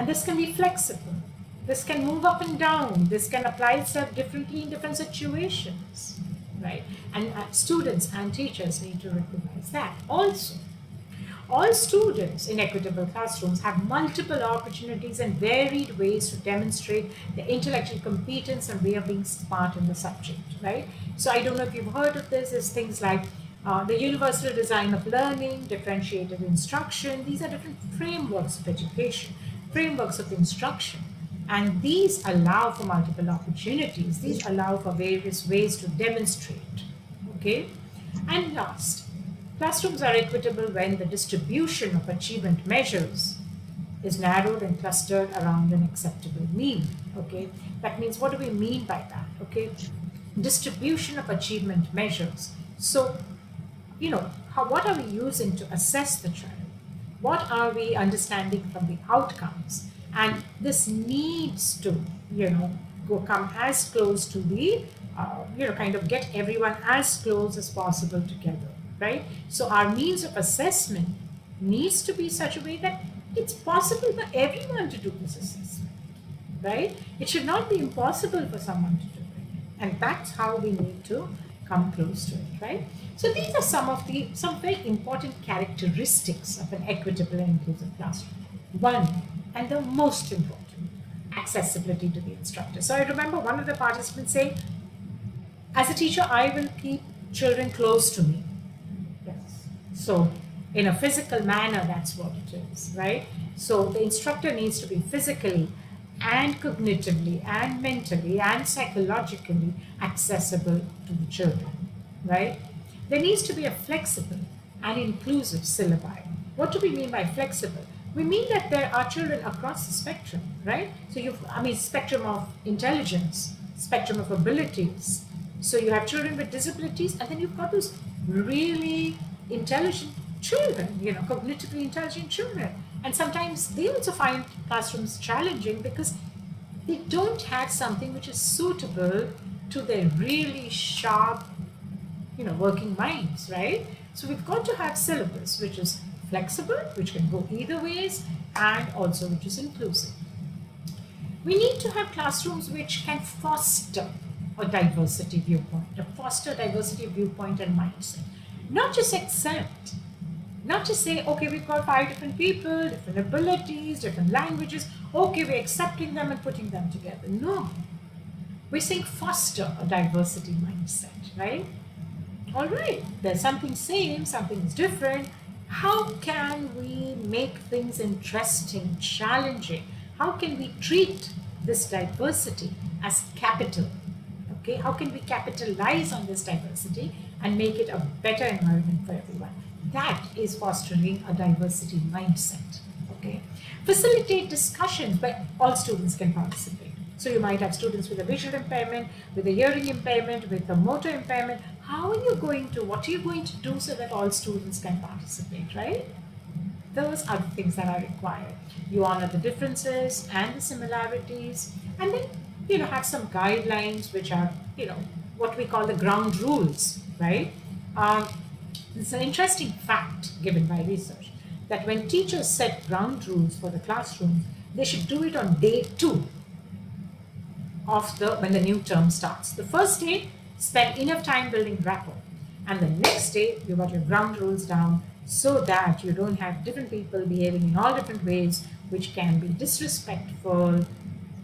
And this can be flexible. This can move up and down. This can apply itself differently in different situations, right? And uh, students and teachers need to recognize that. Also, all students in equitable classrooms have multiple opportunities and varied ways to demonstrate their intellectual competence and way of being smart in the subject, right? So I don't know if you've heard of this, is things like uh, the universal design of learning, differentiated instruction. These are different frameworks of education, frameworks of instruction. And these allow for multiple opportunities. These allow for various ways to demonstrate. Okay? And last, classrooms are equitable when the distribution of achievement measures is narrowed and clustered around an acceptable mean. Okay? That means what do we mean by that? Okay? Distribution of achievement measures. So, you know, how, what are we using to assess the? What are we understanding from the outcomes? and this needs to you know go come as close to the uh, you know kind of get everyone as close as possible together right? So our means of assessment needs to be such a way that it's possible for everyone to do this assessment right? It should not be impossible for someone to do it. And that's how we need to come close to it right so these are some of the some very important characteristics of an equitable and inclusive classroom one and the most important, accessibility to the instructor. So I remember one of the participants saying, as a teacher, I will keep children close to me. Yes. So in a physical manner, that's what it is, right? So the instructor needs to be physically and cognitively and mentally and psychologically accessible to the children, right? There needs to be a flexible and inclusive syllabi. What do we mean by flexible? we mean that there are children across the spectrum, right? So you've, I mean, spectrum of intelligence, spectrum of abilities. So you have children with disabilities, and then you've got those really intelligent children, you know, cognitively intelligent children. And sometimes they also find classrooms challenging because they don't have something which is suitable to their really sharp, you know, working minds, right? So we've got to have syllabus which is flexible, which can go either ways, and also which is inclusive. We need to have classrooms which can foster a diversity viewpoint, a foster diversity viewpoint and mindset. Not just accept, not just say, okay, we've got five different people, different abilities, different languages, okay, we're accepting them and putting them together. No. We're saying foster a diversity mindset, right? All right, there's something same, something is different. How can we make things interesting, challenging? How can we treat this diversity as capital? Okay, how can we capitalize on this diversity and make it a better environment for everyone? That is fostering a diversity mindset. Okay, facilitate discussions where all students can participate. So you might have students with a visual impairment, with a hearing impairment, with a motor impairment. How are you going to, what are you going to do so that all students can participate, right? Those are the things that are required. You honor the differences and the similarities, and then you know have some guidelines which are you know what we call the ground rules, right? Um, it's an interesting fact given by research that when teachers set ground rules for the classroom, they should do it on day two of the when the new term starts. The first day, spend enough time building rapport, and the next day you got your ground rules down so that you don't have different people behaving in all different ways, which can be disrespectful,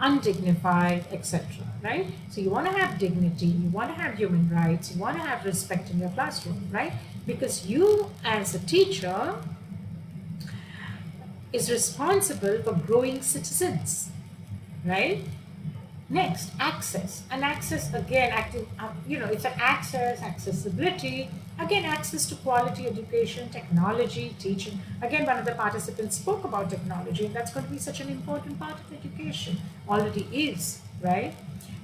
undignified, etc. Right? So you want to have dignity, you want to have human rights, you want to have respect in your classroom, right? Because you, as a teacher, is responsible for growing citizens, right? Next, access. And access, again, active, uh, you know, it's an access, accessibility, again, access to quality education, technology, teaching. Again, one of the participants spoke about technology, and that's going to be such an important part of education. Already is, right?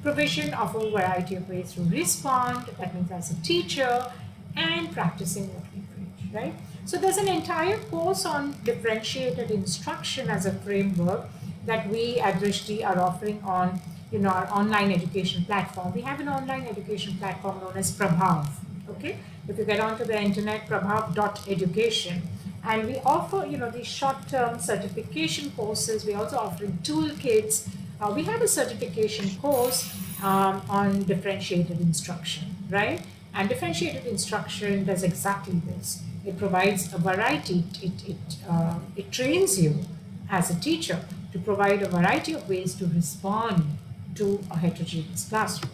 Provision of a variety of ways to respond, that means as a teacher, and practicing what we preach, right? So there's an entire course on differentiated instruction as a framework that we at Drishti are offering on you know, our online education platform. We have an online education platform known as Prabhav. Okay, if you get onto the internet, prabhav.education, and we offer, you know, these short-term certification courses. We're also offering toolkits. Uh, we have a certification course um, on differentiated instruction, right? And differentiated instruction does exactly this. It provides a variety. It it uh, it trains you as a teacher to provide a variety of ways to respond to a heterogeneous classroom.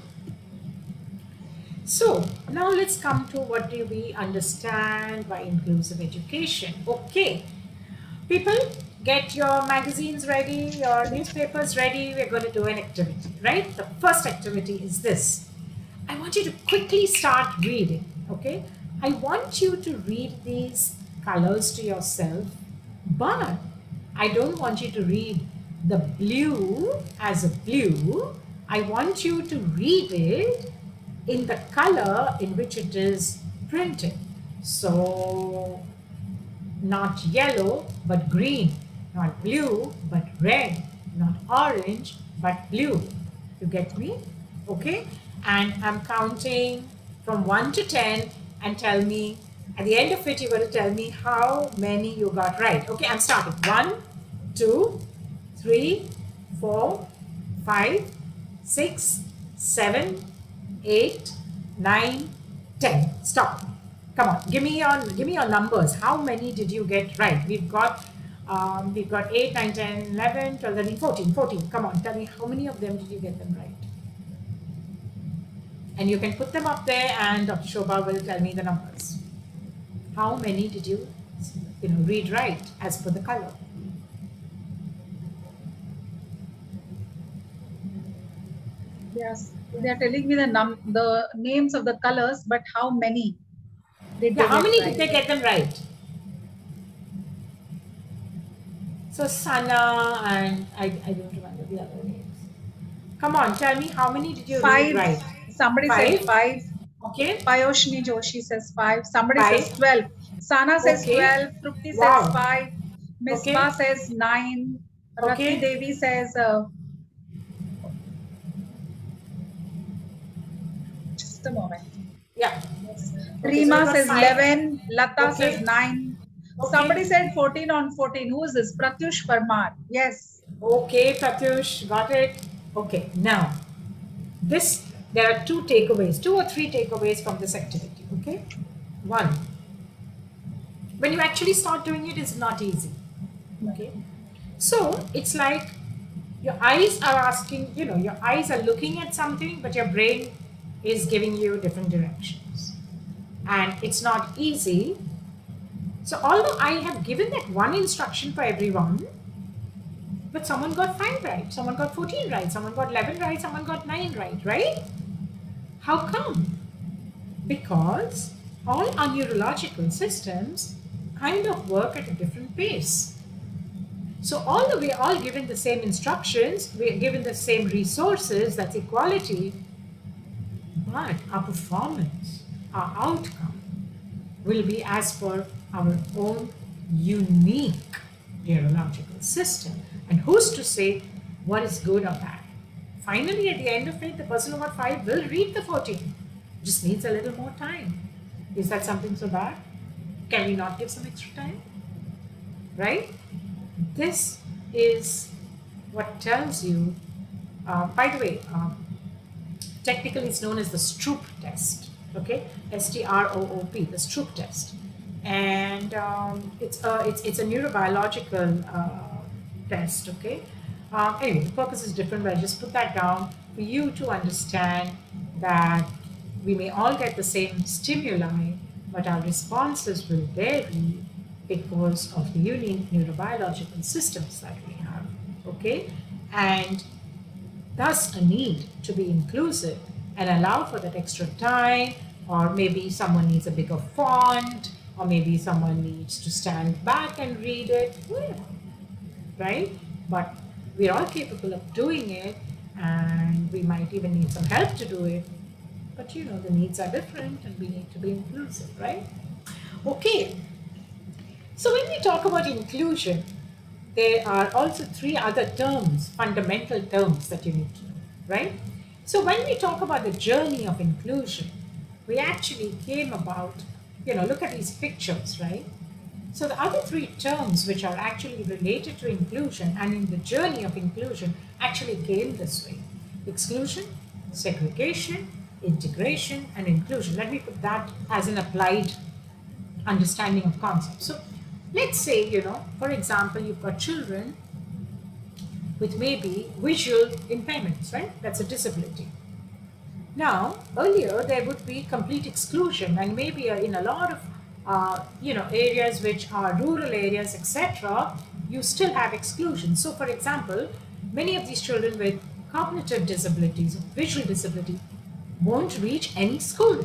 So now let's come to what do we understand by inclusive education. Okay, people get your magazines ready, your newspapers ready. We're going to do an activity, right? The first activity is this. I want you to quickly start reading, okay? I want you to read these colors to yourself, but I don't want you to read the blue as a blue, I want you to read it in the color in which it is printed. So, not yellow, but green, not blue, but red, not orange, but blue. You get me? Okay? And I'm counting from 1 to 10 and tell me, at the end of it, you're going to tell me how many you got right. Okay, I'm starting. One, two, three, four, five, six, seven, eight, nine, ten. Stop. Come on, give me your give me your numbers. How many did you get right? We've got um, we've got 8, 9, 10, 11, 12, 13, 14, 14. Come on, tell me how many of them did you get them right? And you can put them up there and Dr. Shobha will tell me the numbers. How many did you, you know, read right as per the color? Yes, they are telling me the num the names of the colors, but how many did Yeah, how many right? did they get them right? So Sana and I, I don't remember the other names. Come on, tell me how many did you Five. read right? Somebody Five? said five. Okay. Payoshni Joshi says five. Somebody Five. says 12. Sana says Okay. 12. Trupti Wow. says five. Misbah Okay. says nine. Okay. Rati Devi says. Uh, just a moment. Yeah. Okay, Rima so says five. 11. Lata says 9. Okay. Somebody said 14 on 14. Who is this? Pratyush Parmar. Yes. Okay, Pratyush, got it. Okay, now this there are two takeaways, two or three takeaways from this activity. Okay, one, when you actually start doing it, it's not easy. Okay, so it's like your eyes are asking, you know, your eyes are looking at something, but your brain is giving you different directions, and it's not easy. So although I have given that one instruction for everyone, but someone got 5 right, someone got 14 right, someone got 11 right, someone got 9 right, right? How come? Because all our neurological systems kind of work at a different pace. So although we're all given the same instructions, we're given the same resources, that's equality, but our performance, our outcome will be as per our own unique neurological system. And who's to say what is good or bad? Finally, at the end of it, the person who got 5 will read the 14. Just needs a little more time. Is that something so bad? Can we not give some extra time? Right? This is what tells you, uh, by the way, um, technically it's known as the Stroop test. Okay, S-T-R-O-O-P, the Stroop test, and um, it's a it's it's a neurobiological uh, test. Okay, um, anyway, the purpose is different, but I just put that down for you to understand that we may all get the same stimuli, but our responses will vary because of the unique neurobiological systems that we have. Okay, and thus a need to be inclusive and allow for that extra time or maybe someone needs a bigger font or maybe someone needs to stand back and read it right but we're all capable of doing it and we might even need some help to do it but you know the needs are different and we need to be inclusive right okay so when we talk about inclusion there are also three other terms, fundamental terms that you need to know, right? So when we talk about the journey of inclusion, we actually came about, you know, look at these pictures, right? So the other three terms which are actually related to inclusion and in the journey of inclusion actually came this way. Exclusion, segregation, integration, and inclusion. Let me put that as an applied understanding of concepts. So let's say, you know, for example, you've got children with maybe visual impairments, right? That's a disability. Now, earlier there would be complete exclusion, and maybe uh, in a lot of uh, you know areas which are rural areas, etc., you still have exclusion. So, for example, many of these children with cognitive disabilities, or visual disability, won't reach any school.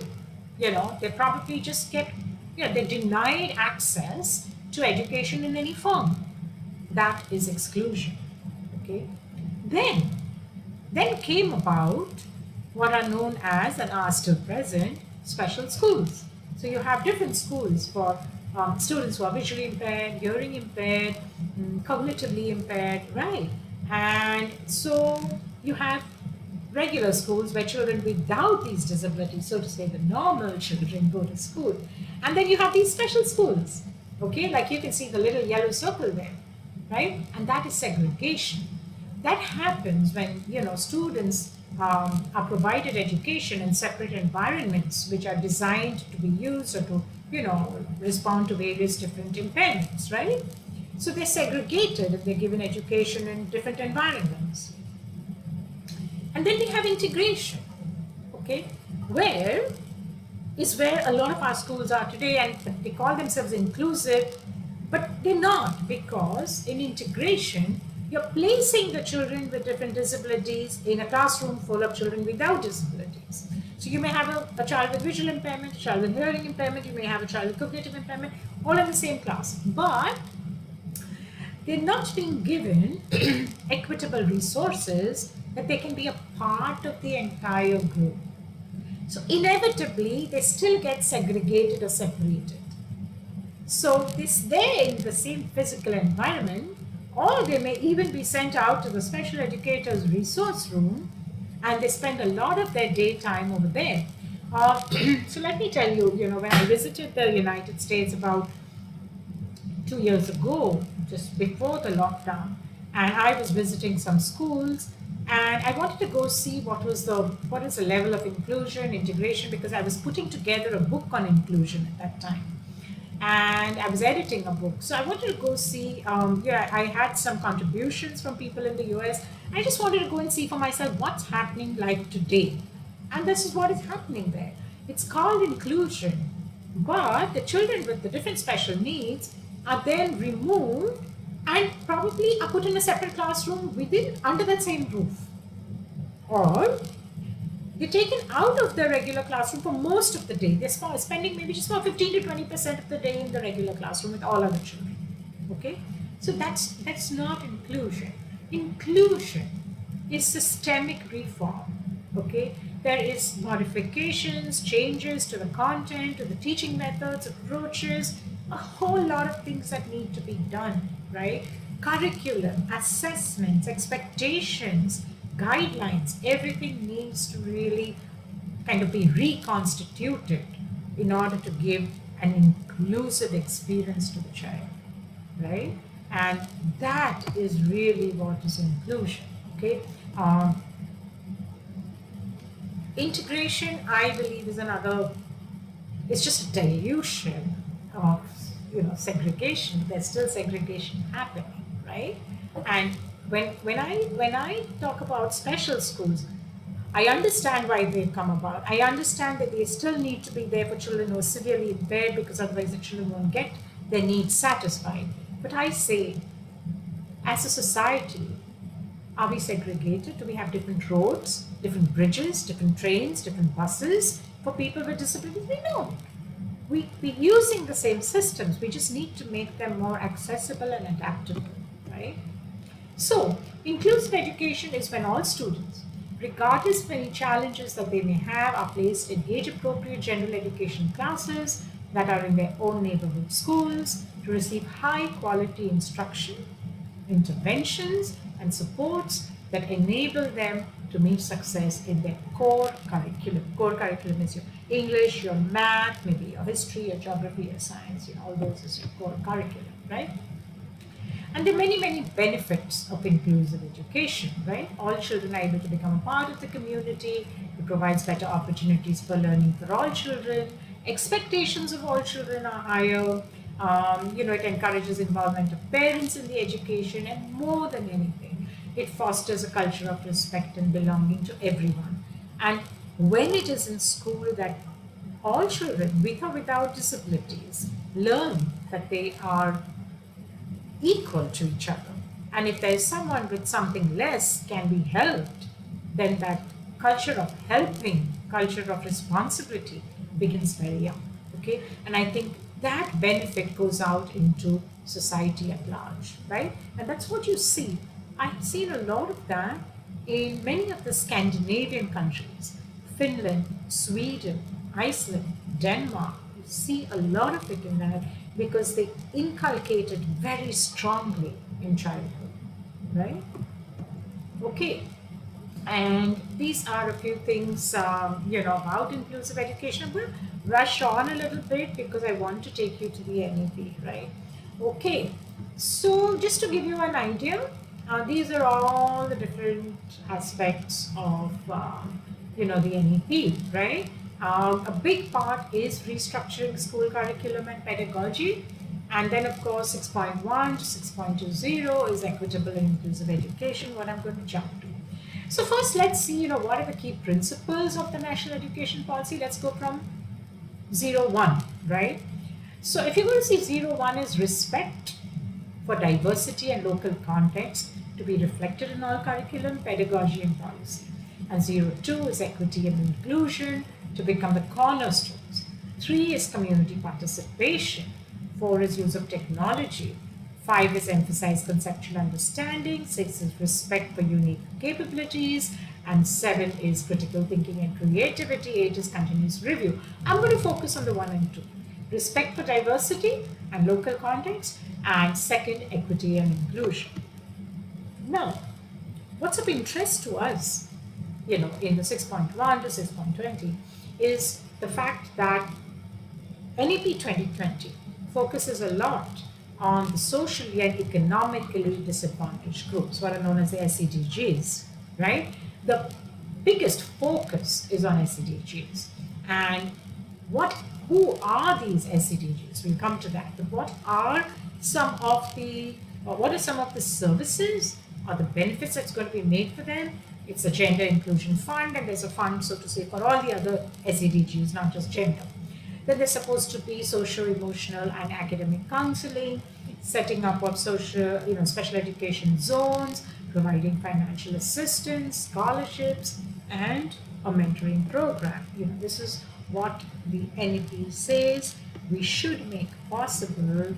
You know, they probably just get, you know, they're denied access to education in any form. That is exclusion. Okay. Then, then came about what are known as and are still present special schools. So you have different schools for um, students who are visually impaired, hearing impaired, mm, cognitively impaired, right? And so you have regular schools where children without these disabilities, so to say, the normal children go to school. And then you have these special schools, okay? Like you can see the little yellow circle there, right? And that is segregation. That happens when, you know, students um, are provided education in separate environments which are designed to be used or to, you know, respond to various different impairments, right? So they're segregated and they're given education in different environments. And then we have integration, okay, where is where a lot of our schools are today and they call themselves inclusive, but they're not because in integration, you're placing the children with different disabilities in a classroom full of children without disabilities. So you may have a, a, child with visual impairment, a child with hearing impairment, you may have a child with cognitive impairment, all in the same class. But they're not being given equitable resources that they can be a part of the entire group. So inevitably, they still get segregated or separated. So this they're in the same physical environment, or they may even be sent out to the special educators resource room, and they spend a lot of their daytime over there. Uh, so let me tell you, you know, when I visited the United States about two years ago, just before the lockdown, and I was visiting some schools, and I wanted to go see what was the what is the level of inclusion, integration, because I was putting together a book on inclusion at that time, and I was editing a book. So I wanted to go see. Um, yeah, I had some contributions from people in the U.S. I just wanted to go and see for myself what's happening like today, and this is what is happening there. It's called inclusion, but the children with the different special needs are then removed and probably are put in a separate classroom within under that same roof. Or they're taken out of the regular classroom for most of the day. They're spending maybe just about 15 to 20 percent of the day in the regular classroom with all other children. Okay, so that's that's not inclusion. Inclusion is systemic reform. Okay, there is modifications, changes to the content, to the teaching methods, approaches, a whole lot of things that need to be done right? Curriculum, assessments, expectations, guidelines, everything needs to really kind of be reconstituted in order to give an inclusive experience to the child, right? And that is really what is inclusion, okay? Um, integration, I believe, is another, it's just a dilution of you know segregation there's still segregation happening right and when when i when i talk about special schools i understand why they've come about. I understand that they still need to be there for children who are severely impaired because otherwise the children won't get their needs satisfied. But i say as a society are we segregated? Do we have different roads different bridges different trains different buses for people with disabilities? We don't. We, we're using the same systems. We just need to make them more accessible and adaptable, right? So, inclusive education is when all students, regardless of any challenges that they may have, are placed in age-appropriate general education classes that are in their own neighborhood schools to receive high-quality instruction, interventions, and supports that enable them to meet success in their core curriculum. Core curriculum is your English, your math, maybe your history, your geography, your science, you know, all those is your core curriculum, right? And there are many, many benefits of inclusive education, right? All children are able to become a part of the community. It provides better opportunities for learning for all children. Expectations of all children are higher. Um, you know, it encourages involvement of parents in the education and more than anything, it fosters a culture of respect and belonging to everyone. And when it is in school that all children with or without disabilities learn that they are equal to each other. And if there is someone with something less can be helped, then that culture of helping, culture of responsibility begins very young. Okay. And I think that benefit goes out into society at large, right? And that's what you see. I've seen a lot of that in many of the Scandinavian countries Finland, Sweden, Iceland, Denmark. You see a lot of it in that because they inculcated very strongly in childhood, right? Okay, and these are a few things, um, you know, about inclusive education. We'll rush on a little bit because I want to take you to the NEP, right? Okay, so just to give you an idea, uh, these are all the different aspects of um, you know, the NEP, right? Um, a big part is restructuring school curriculum and pedagogy. And then, of course, 6.1 to 6.20 is equitable and inclusive education, what I'm going to jump to. So first, let's see, you know, what are the key principles of the National Education Policy? Let's go from 0, 1, right? So if you're going to see 0, 1 is respect for diversity and local context to be reflected in all curriculum, pedagogy, and policy. And 02 is equity and inclusion to become the cornerstones. 3 is community participation. 4 is use of technology. Five is emphasize conceptual understanding. Six is respect for unique capabilities. And seven is critical thinking and creativity. Eight is continuous review. I'm going to focus on the one and two. Respect for diversity and local context. And second, equity and inclusion. Now, what's of interest to us, you know, in the 6.1 to 6.20 is the fact that NEP 2020 focuses a lot on the socially and economically disadvantaged groups, what are known as the SEDGs, right? The biggest focus is on SEDGs. And what, who are these SEDGs? We'll come to that. But what are some of the, what are some of the services or the benefits that's going to be made for them? It's a gender inclusion fund, and there's a fund, so to say, for all the other SEDGs, not just gender. Then there's supposed to be social, emotional, and academic counseling, setting up of social, you know, special education zones, providing financial assistance, scholarships, and a mentoring program. You know, this is what the NEP says we should make possible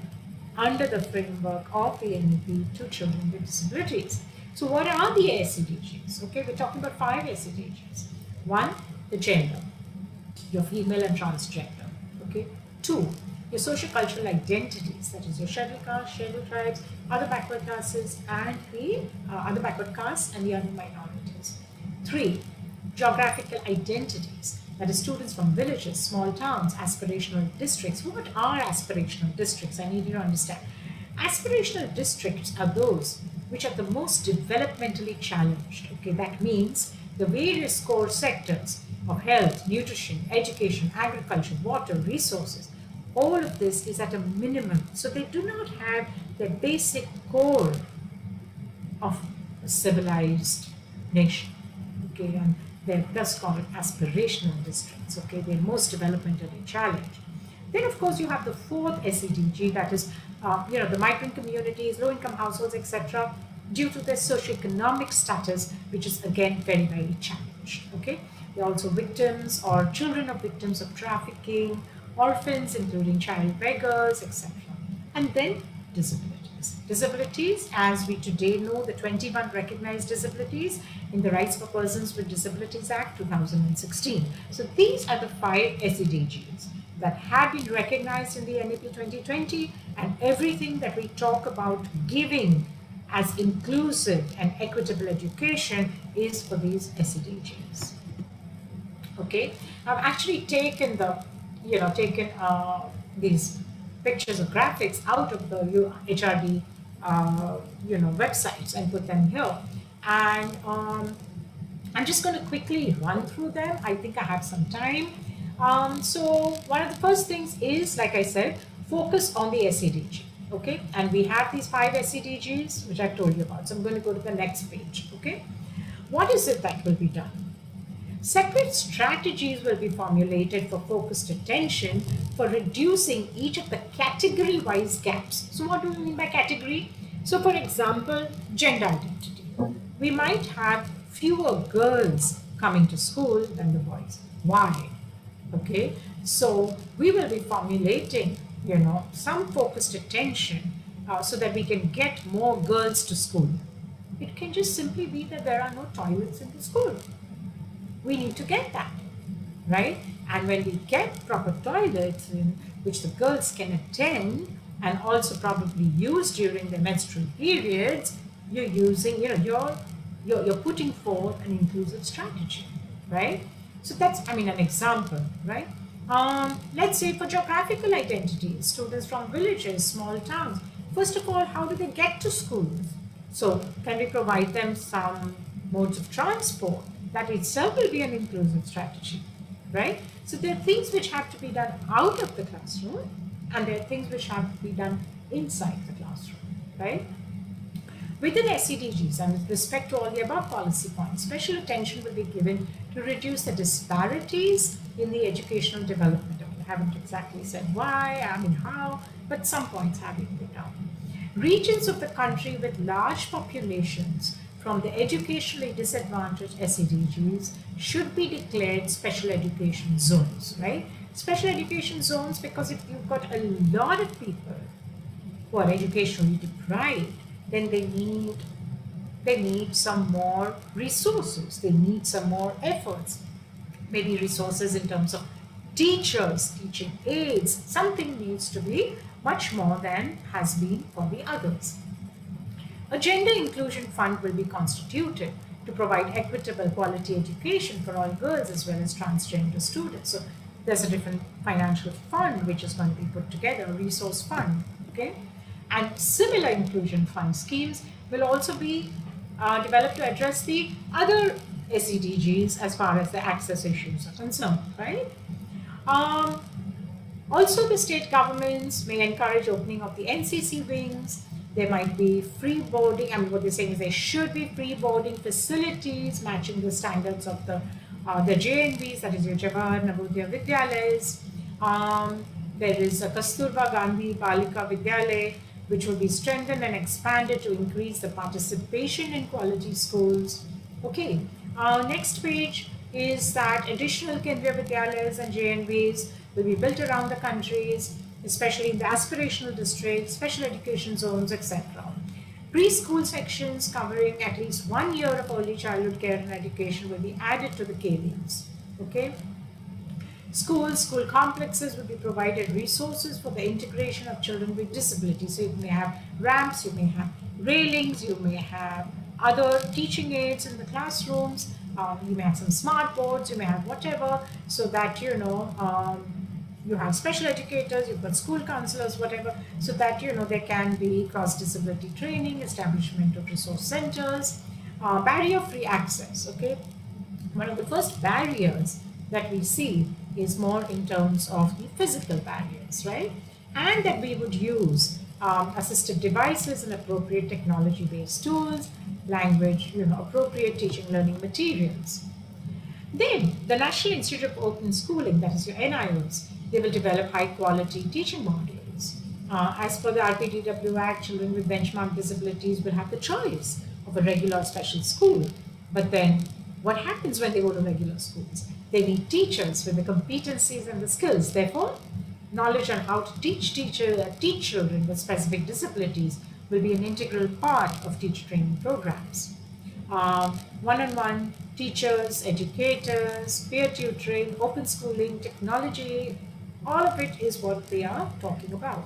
under the framework of the NEP to children with disabilities. So what are the SEDGs? Okay, we're talking about five SEDGs. One, the gender, your female and transgender. Okay. Two, your social cultural identities, that is your scheduled castes, scheduled tribes, other backward classes, and the uh, other backward castes and the other minorities. Three, geographical identities, that is students from villages, small towns, aspirational districts. What are aspirational districts? I need you to understand. Aspirational districts are those which are the most developmentally challenged. Okay, that means the various core sectors of health, nutrition, education, agriculture, water, resources, all of this is at a minimum. So they do not have the basic core of a civilized nation. Okay, and they're thus called aspirational districts. Okay, they're most developmentally challenged. Then, of course, you have the fourth SEDG, that is, uh, you know, the migrant communities, low-income households, etc., due to their socioeconomic status, which is again very, very challenged. Okay, they're also victims or children of victims of trafficking, orphans, including child beggars, etc. And then disabilities. Disabilities, as we today know, the 21 recognized disabilities in the Rights for Persons with Disabilities Act 2016. So these are the five SEDGs that have been recognized in the NEP 2020 and everything that we talk about giving as inclusive and equitable education is for these SEDGs. Okay, I've actually taken the, you know, taken uh, these pictures or graphics out of the HRD, uh, you know, websites and put them here. And um, I'm just going to quickly run through them. I think I have some time. Um, so one of the first things is, like I said, focus on the SEDG. Okay, and we have these five SEDGs, which I've told you about. So I'm going to go to the next page. Okay, what is it that will be done? Separate strategies will be formulated for focused attention for reducing each of the category-wise gaps. So what do we mean by category? So for example, gender identity. We might have fewer girls coming to school than the boys. Why? Okay, so we will be formulating, you know, some focused attention uh, so that we can get more girls to school. It can just simply be that there are no toilets in the school we need to get that, right? And when we get proper toilets in which the girls can attend and also probably use during their menstrual periods, you're using, you know, you're, you're, you're putting forth an inclusive strategy, right? So that's, I mean, an example, right? Um, let's say for geographical identity, students from villages, small towns. First of all, how do they get to schools? So can we provide them some modes of transport? that itself will be an inclusive strategy, right? So there are things which have to be done out of the classroom and there are things which have to be done inside the classroom, right? Within SEDGs and with respect to all the above policy points, special attention will be given to reduce the disparities in the educational development. I, I haven't exactly said why, I mean how, but some points have been put down. Regions of the country with large populations from the educationally disadvantaged SEDGs should be declared special education zones, right? Special education zones because if you've got a lot of people who are educationally deprived, then they need they need some more resources. They need some more efforts. Maybe resources in terms of teachers, teaching aids. Something needs to be much more than has been for the others. A gender inclusion fund will be constituted to provide equitable quality education for all girls as well as transgender students. So there's a different financial fund which is going to be put together, a resource fund, okay? And similar inclusion fund schemes will also be uh, developed to address the other SEDGs as far as the access issues are concerned, right? Um, also, the state governments may encourage opening of the NCC wings. There might be free boarding. I mean, what they're saying is there should be free boarding facilities matching the standards of the uh, the JNVs, that is your Jawahar Navodaya Vidyalayas. Um, there is a Kasturba Gandhi Balika Vidyalaya, which will be strengthened and expanded to increase the participation in quality schools. Okay, uh, next page is that additional Kendriya Vidyalayas and JNVs will be built around the countries, especially in the aspirational districts, special education zones, etc. Preschool sections covering at least one year of early childhood care and education will be added to the KVs. Okay. Schools, school complexes will be provided resources for the integration of children with disabilities. So you may have ramps, you may have railings, you may have other teaching aids in the classrooms, um, you may have some smart boards, you may have whatever, so that you know um, you have special educators, you've got school counselors, whatever, so that you know there can be cross disability training, establishment of resource centers, uh, barrier free access. Okay, one of the first barriers that we see is more in terms of the physical barriers, right? And that we would use um, assistive devices and appropriate technology-based tools, language, you know, appropriate teaching learning materials. Then the National Institute of Open Schooling, that is your NIOS, they will develop high quality teaching modules. Uh, as per the RPDW Act, children with benchmark disabilities will have the choice of a regular or special school. But then what happens when they go to regular schools? They need teachers with the competencies and the skills. Therefore, knowledge on how to teach teacher, uh, teach children with specific disabilities will be an integral part of teacher training programs. Um, one-on-one teachers, educators, peer tutoring, open schooling, technology, all of it is what they are talking about.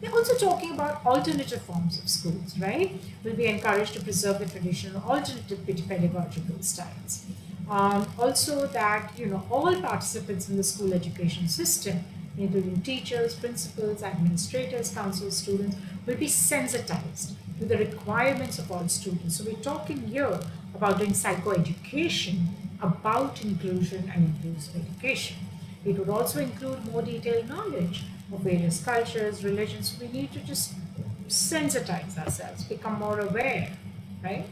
They're also talking about alternative forms of schools, right? We'll be encouraged to preserve the traditional alternative pedagogical styles. Um, also that, you know, all participants in the school education system, including teachers, principals, administrators, council students, will be sensitized to the requirements of all students. So we're talking here about doing psychoeducation about inclusion and inclusive education. It would also include more detailed knowledge of various cultures, religions. We need to just sensitize ourselves, become more aware, right?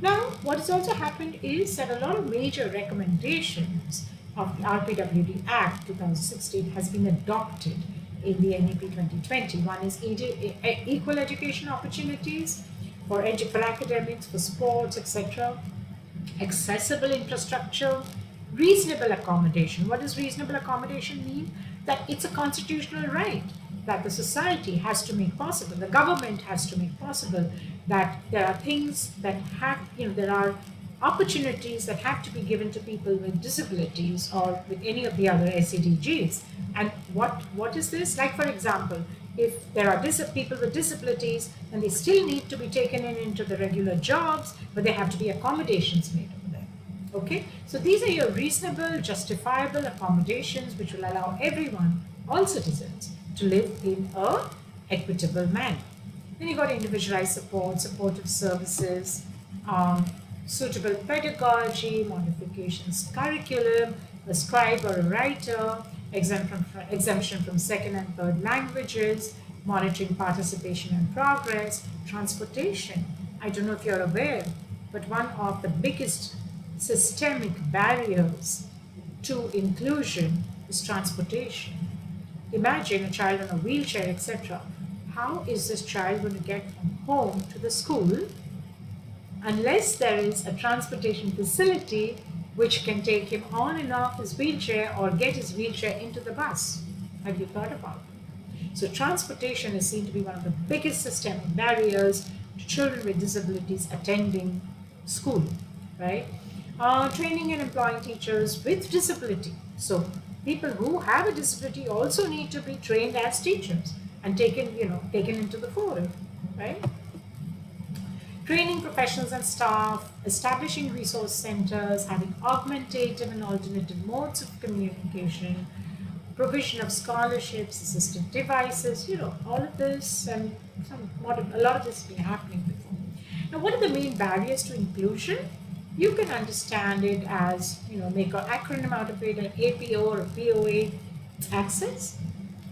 Now, what has also happened is that a lot of major recommendations of the RPWD Act 2016 has been adopted in the NEP 2020. One is equal education opportunities for, edu for academics, for sports, etc. Accessible infrastructure, reasonable accommodation. What does reasonable accommodation mean? That it's a constitutional right that the society has to make possible, the government has to make possible that there are things that have, you know, there are opportunities that have to be given to people with disabilities or with any of the other SEDGs. And what what is this? Like for example, if there are people with disabilities and they still need to be taken in into the regular jobs, but there have to be accommodations made over there. Okay, so these are your reasonable, justifiable accommodations which will allow everyone, all citizens, to live in a equitable manner. Then you've got individualized support, supportive services, um, suitable pedagogy, modifications curriculum, a scribe or a writer, exemption from, exemption from second and third languages, monitoring participation and progress, transportation. I don't know if you're aware, but one of the biggest systemic barriers to inclusion is transportation. Imagine a child in a wheelchair, etc. How is this child going to get from home to the school unless there is a transportation facility which can take him on and off his wheelchair or get his wheelchair into the bus. Have you thought about it? So transportation is seen to be one of the biggest systemic barriers to children with disabilities attending school, right? Uh, training and employing teachers with disability. So people who have a disability also need to be trained as teachers and taken, you know, taken into the fold, right? Training professionals and staff, establishing resource centers, having augmentative and alternative modes of communication, provision of scholarships, assistive devices, you know, all of this and some a lot of this has been happening before. Now, what are the main barriers to inclusion? You can understand it as, you know, make an acronym out of it, an APO or a POA access,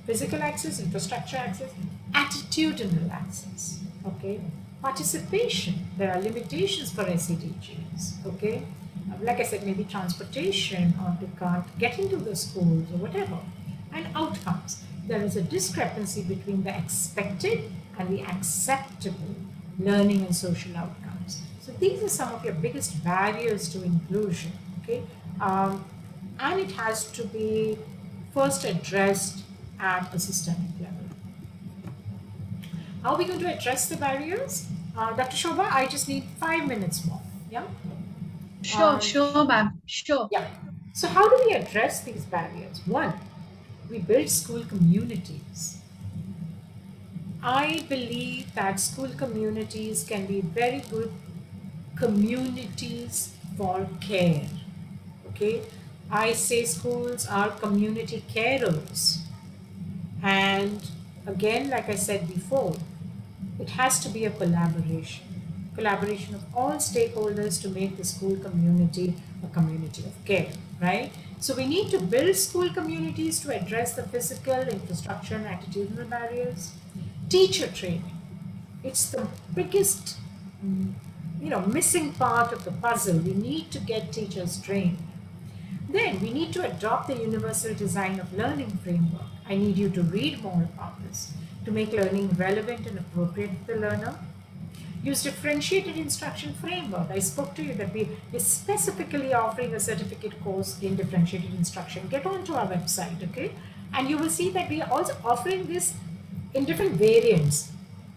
physical access, infrastructure access, attitudinal access, okay? Participation, there are limitations for SEDGs, okay? Like I said, maybe transportation or they can't get into the schools or whatever. And outcomes, there is a discrepancy between the expected and the acceptable learning and social outcomes. So these are some of your biggest barriers to inclusion, okay? Um, and it has to be first addressed at a systemic level. How are we going to address the barriers? Uh, Dr. Shobha, I just need five minutes more. Yeah? Sure, Um, sure, ma'am. Sure. Yeah. So how do we address these barriers? One, we build school communities. I believe that school communities can be very good communities for care. Okay? I say schools are community carers. And again, like I said before, it has to be a collaboration collaboration of all stakeholders to make the school community a community of care, right? So we need to build school communities to address the physical, infrastructure, and attitudinal barriers. Teacher training. It's the biggest, mm, you know, missing part of the puzzle. We need to get teachers trained. Then we need to adopt the universal design of learning framework. I need you to read more about this to make learning relevant and appropriate to the learner use differentiated instruction framework. I spoke to you that we is specifically offering a certificate course in differentiated instruction. Get onto our website, okay? And you will see that we are also offering this in different variants.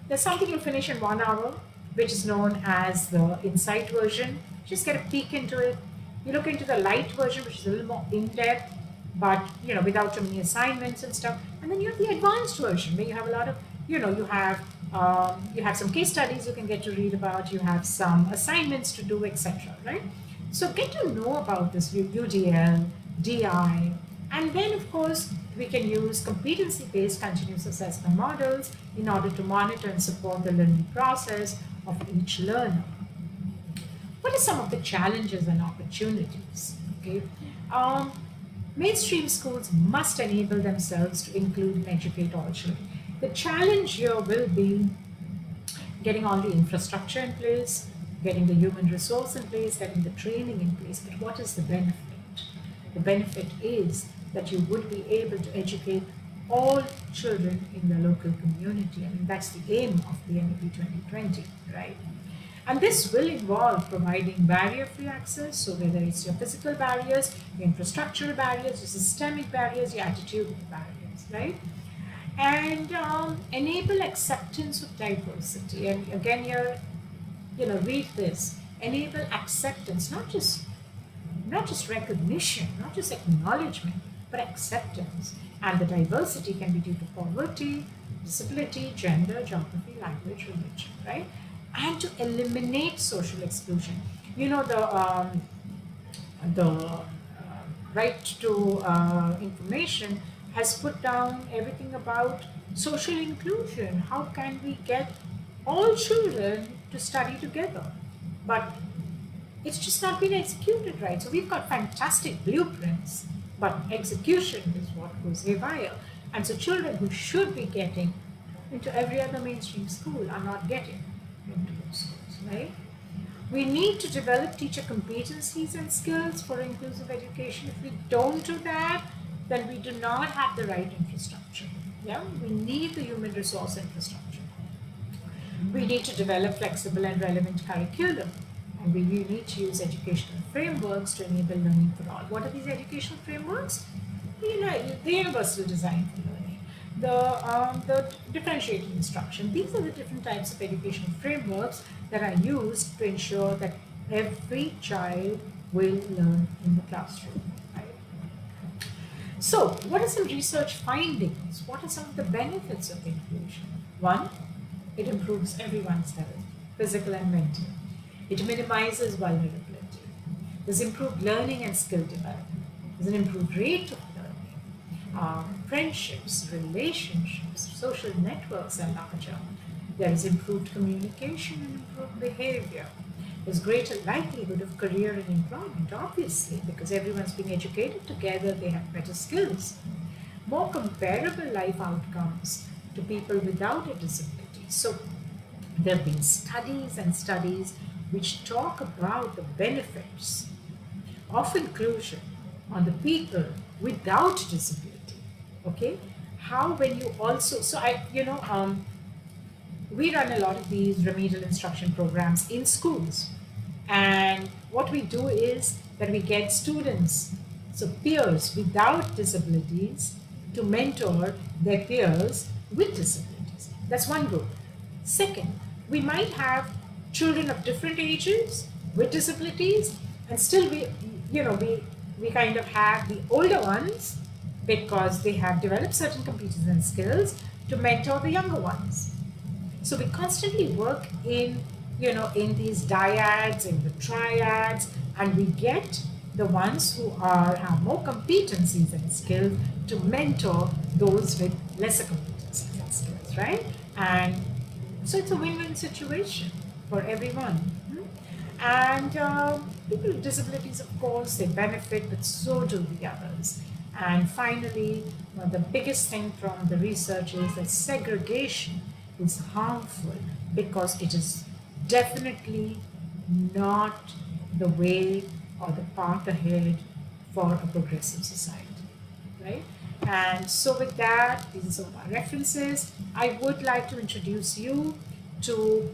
There's something you'll finish in one hour, which is known as the Insight version. Just get a peek into it. You look into the light version, which is a little more in-depth, but you know, without too many assignments and stuff. And then you have the advanced version, where you have a lot of, you know, you have um, you have some case studies you can get to read about, you have some assignments to do, etc. Right? So get to know about this UDL, DI, and then of course we can use competency-based continuous assessment models in order to monitor and support the learning process of each learner. What are some of the challenges and opportunities? Okay. Um, mainstream schools must enable themselves to include and educate all children. The challenge here will be getting all the infrastructure in place, getting the human resource in place, getting the training in place. But what is the benefit? The benefit is that you would be able to educate all children in the local community. I mean, that's the aim of the NEP 2020, right? And this will involve providing barrier-free access. So whether it's your physical barriers, your infrastructural barriers, your systemic barriers, your attitudinal barriers, right? and um, enable acceptance of diversity. And again, here, you know, read this. Enable acceptance, not just not just recognition, not just acknowledgement, but acceptance. And the diversity can be due to poverty, disability, gender, geography, language, religion, right? And to eliminate social exclusion. You know, the um, the uh, right to uh, information has put down everything about social inclusion. How can we get all children to study together? But it's just not been executed right. So we've got fantastic blueprints, but execution is what goes haywire. And so children who should be getting into every other mainstream school are not getting right? We need to develop teacher competencies and skills for inclusive education. If we don't do that, then we do not have the right infrastructure. Yeah, we need the human resource infrastructure. We need to develop flexible and relevant curriculum. And we need to use educational frameworks to enable learning for all. What are these educational frameworks? You know, the universal design. The, um, the differentiated instruction. These are the different types of educational frameworks that are used to ensure that every child will learn in the classroom. Right? So, what are some research findings? What are some of the benefits of inclusion? One, it improves everyone's health, physical and mental. It minimizes vulnerability. There's improved learning and skill development. There's an improved rate of Um, friendships, relationships, social networks are larger. There is improved communication and improved behavior. There's greater likelihood of career and employment, obviously, because everyone's being educated together, they have better skills. More comparable life outcomes to people without a disability. So there have been studies and studies which talk about the benefits of inclusion on the people without disability. Okay, how when you also so I you know um, we run a lot of these remedial instruction programs in schools, and what we do is that we get students, so peers without disabilities, to mentor their peers with disabilities. That's one group. Second, we might have children of different ages with disabilities, and still we, you know, we we kind of have the older ones because they have developed certain competencies and skills to mentor the younger ones. So we constantly work in, you know, in these dyads, in the triads, and we get the ones who are have more competencies and skills to mentor those with lesser competencies and skills, right? And so it's a win-win situation for everyone. hmm? And uh, people with disabilities, of course, they benefit, but so do the others. And finally, the biggest thing from the research is that segregation is harmful because it is definitely not the way or the path ahead for a progressive society, right? And so with that, these are some of our references. I would like to introduce you to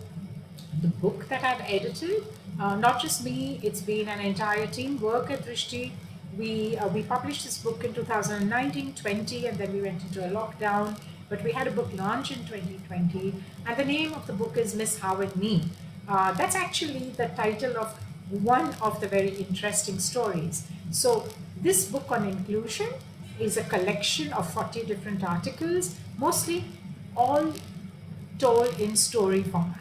the book that I've edited. Uh, not just me, it's been an entire team work at Drishti. We, uh, we published this book in 2019, 20, and then we went into a lockdown. But we had a book launch in 2020, and the name of the book is Miss How and Me. Uh, that's actually the title of one of the very interesting stories. So, this book on inclusion is a collection of 40 different articles, mostly all told in story format.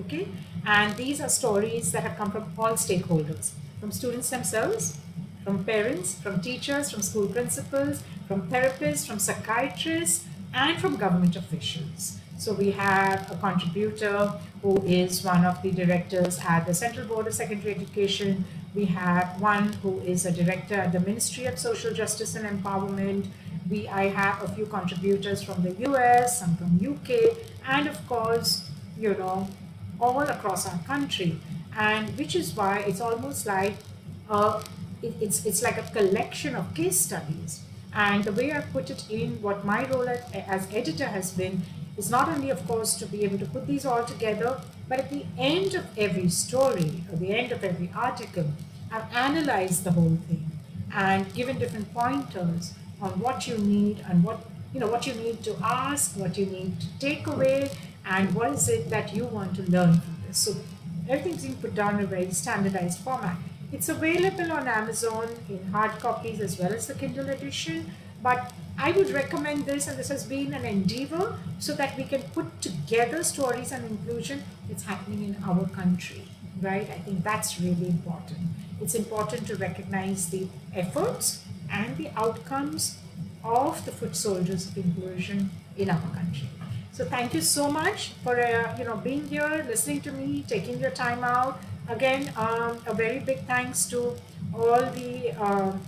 Okay, and these are stories that have come from all stakeholders, from students themselves, from parents, from teachers, from school principals, from therapists, from psychiatrists, and from government officials. So we have a contributor who is one of the directors at the Central Board of Secondary Education. We have one who is a director at the Ministry of Social Justice and Empowerment. We, I have a few contributors from the US, some from UK, and of course, you know, all across our country. And which is why it's almost like uh, it, it's, it's like a collection of case studies. And the way I put it in, what my role as, as editor has been, is not only, of course, to be able to put these all together, but at the end of every story, at the end of every article, I've analyzed the whole thing and given different pointers on what you need and what you know what you need to ask, what you need to take away, and what is it that you want to learn from this. So everything's being put down in a very standardized format. It's available on Amazon in hard copies as well as the Kindle edition. But I would recommend this, and this has been an endeavor so that we can put together stories and inclusion that's happening in our country, right? I think that's really important. It's important to recognize the efforts and the outcomes of the foot soldiers of inclusion in our country. So thank you so much for uh, you know being here, listening to me, taking your time out. Again, um, a very big thanks to all the um,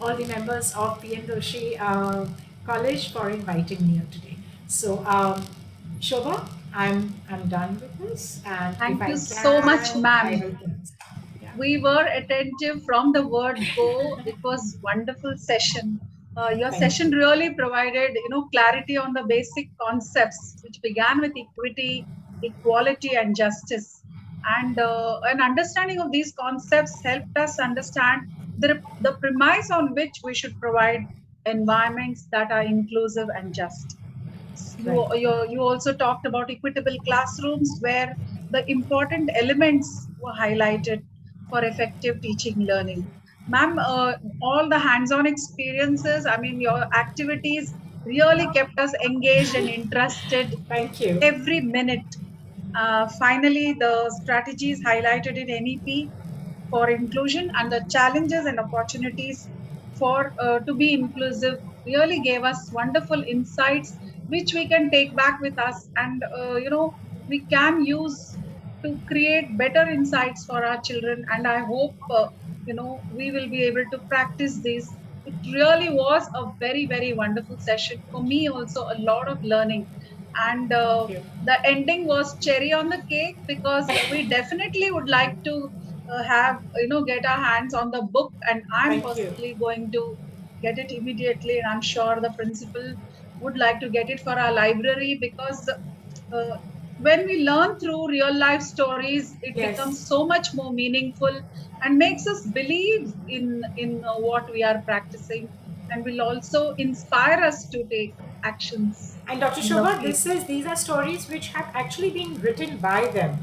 all the members of PN Doshi uh, College for inviting me here today. So, um, Shobha, I'm I'm done with this, and Thank you so much, can, ma'am. We were attentive from the word go. It was wonderful session. Uh, your Thank session really provided, you know, clarity on the basic concepts, which began with equity, equality, and justice. And uh, an understanding of these concepts helped us understand the, the premise on which we should provide environments that are inclusive and just. You, Right. you, you also talked about equitable classrooms where the important elements were highlighted for effective teaching learning. Ma'am, uh, all the hands-on experiences, I mean, your activities really kept us engaged and interested Thank you. every minute. Uh, finally, the strategies highlighted in NEP for inclusion and the challenges and opportunities for uh, to be inclusive really gave us wonderful insights which we can take back with us and uh, you know we can use to create better insights for our children. And i hope uh, you know we will be able to practice this. It really was a very very wonderful session. For me also a lot of learning and uh, the ending was cherry on the cake because we definitely would like to uh, have you know get our hands on the book and i'm Thank you. personally going to get it immediately and i'm sure the principal would like to get it for our library because uh, when we learn through real life stories it Yes. becomes so much more meaningful and makes us believe in in uh, what we are practicing and will also inspire us to take actions And Dr. Shobha, this is these are stories which have actually been written by them.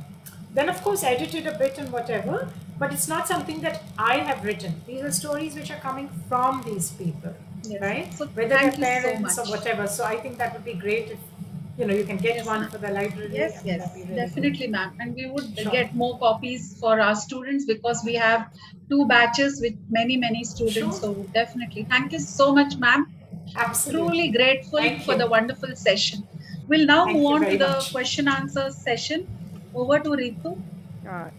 Then of course edited a bit and whatever, but it's not something that I have written. These are stories which are coming from these people, Yes. right? So Whether they're you so parents or whatever. So I think that would be great if you know you can get Yes, one for the library. Yes, yes, really definitely, ma'am. And we would Sure. get more copies for our students because we have two batches with many, many students. Sure. So definitely, thank you so much, ma'am. Good. Absolutely. Truly grateful Thank for you. the wonderful session. We'll now Thank move on to the much. question answer session. Over to Ritu. Uh,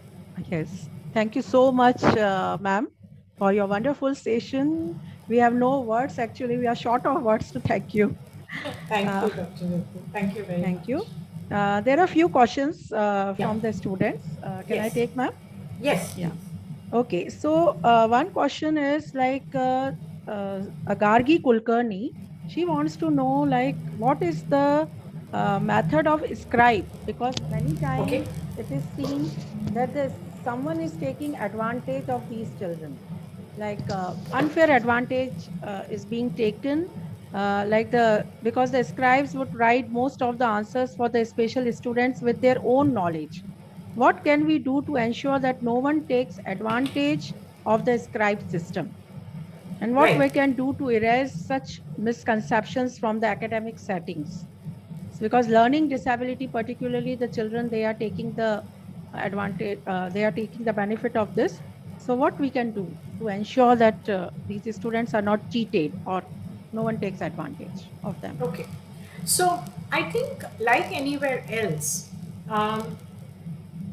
yes, thank you so much, uh, ma'am, for your wonderful session. We have no words. Actually, we are short of words to thank you. Thank Uh, you, Dr. Ritu. Thank you very Thank much. you. Uh, there are a few questions uh, Yeah. from the students. Uh, can I take, ma'am? Yes. Yeah. Okay, so uh, one question is like uh, Agargi Kulkarni, she wants to know like what is the uh, method of scribe because many times Okay. it is seen that this, someone is taking advantage of these children, like uh, unfair advantage uh, is being taken. Uh, like the because the scribes would write most of the answers for the special students with their own knowledge what can we do to ensure that no one takes advantage of the scribe system and what Right. we can do to erase such misconceptions from the academic settings because learning disability particularly the children they are taking the advantage uh, they are taking the benefit of this so what we can do to ensure that uh, these students are not cheated or no one takes advantage of them Okay. So I think, like anywhere else, um,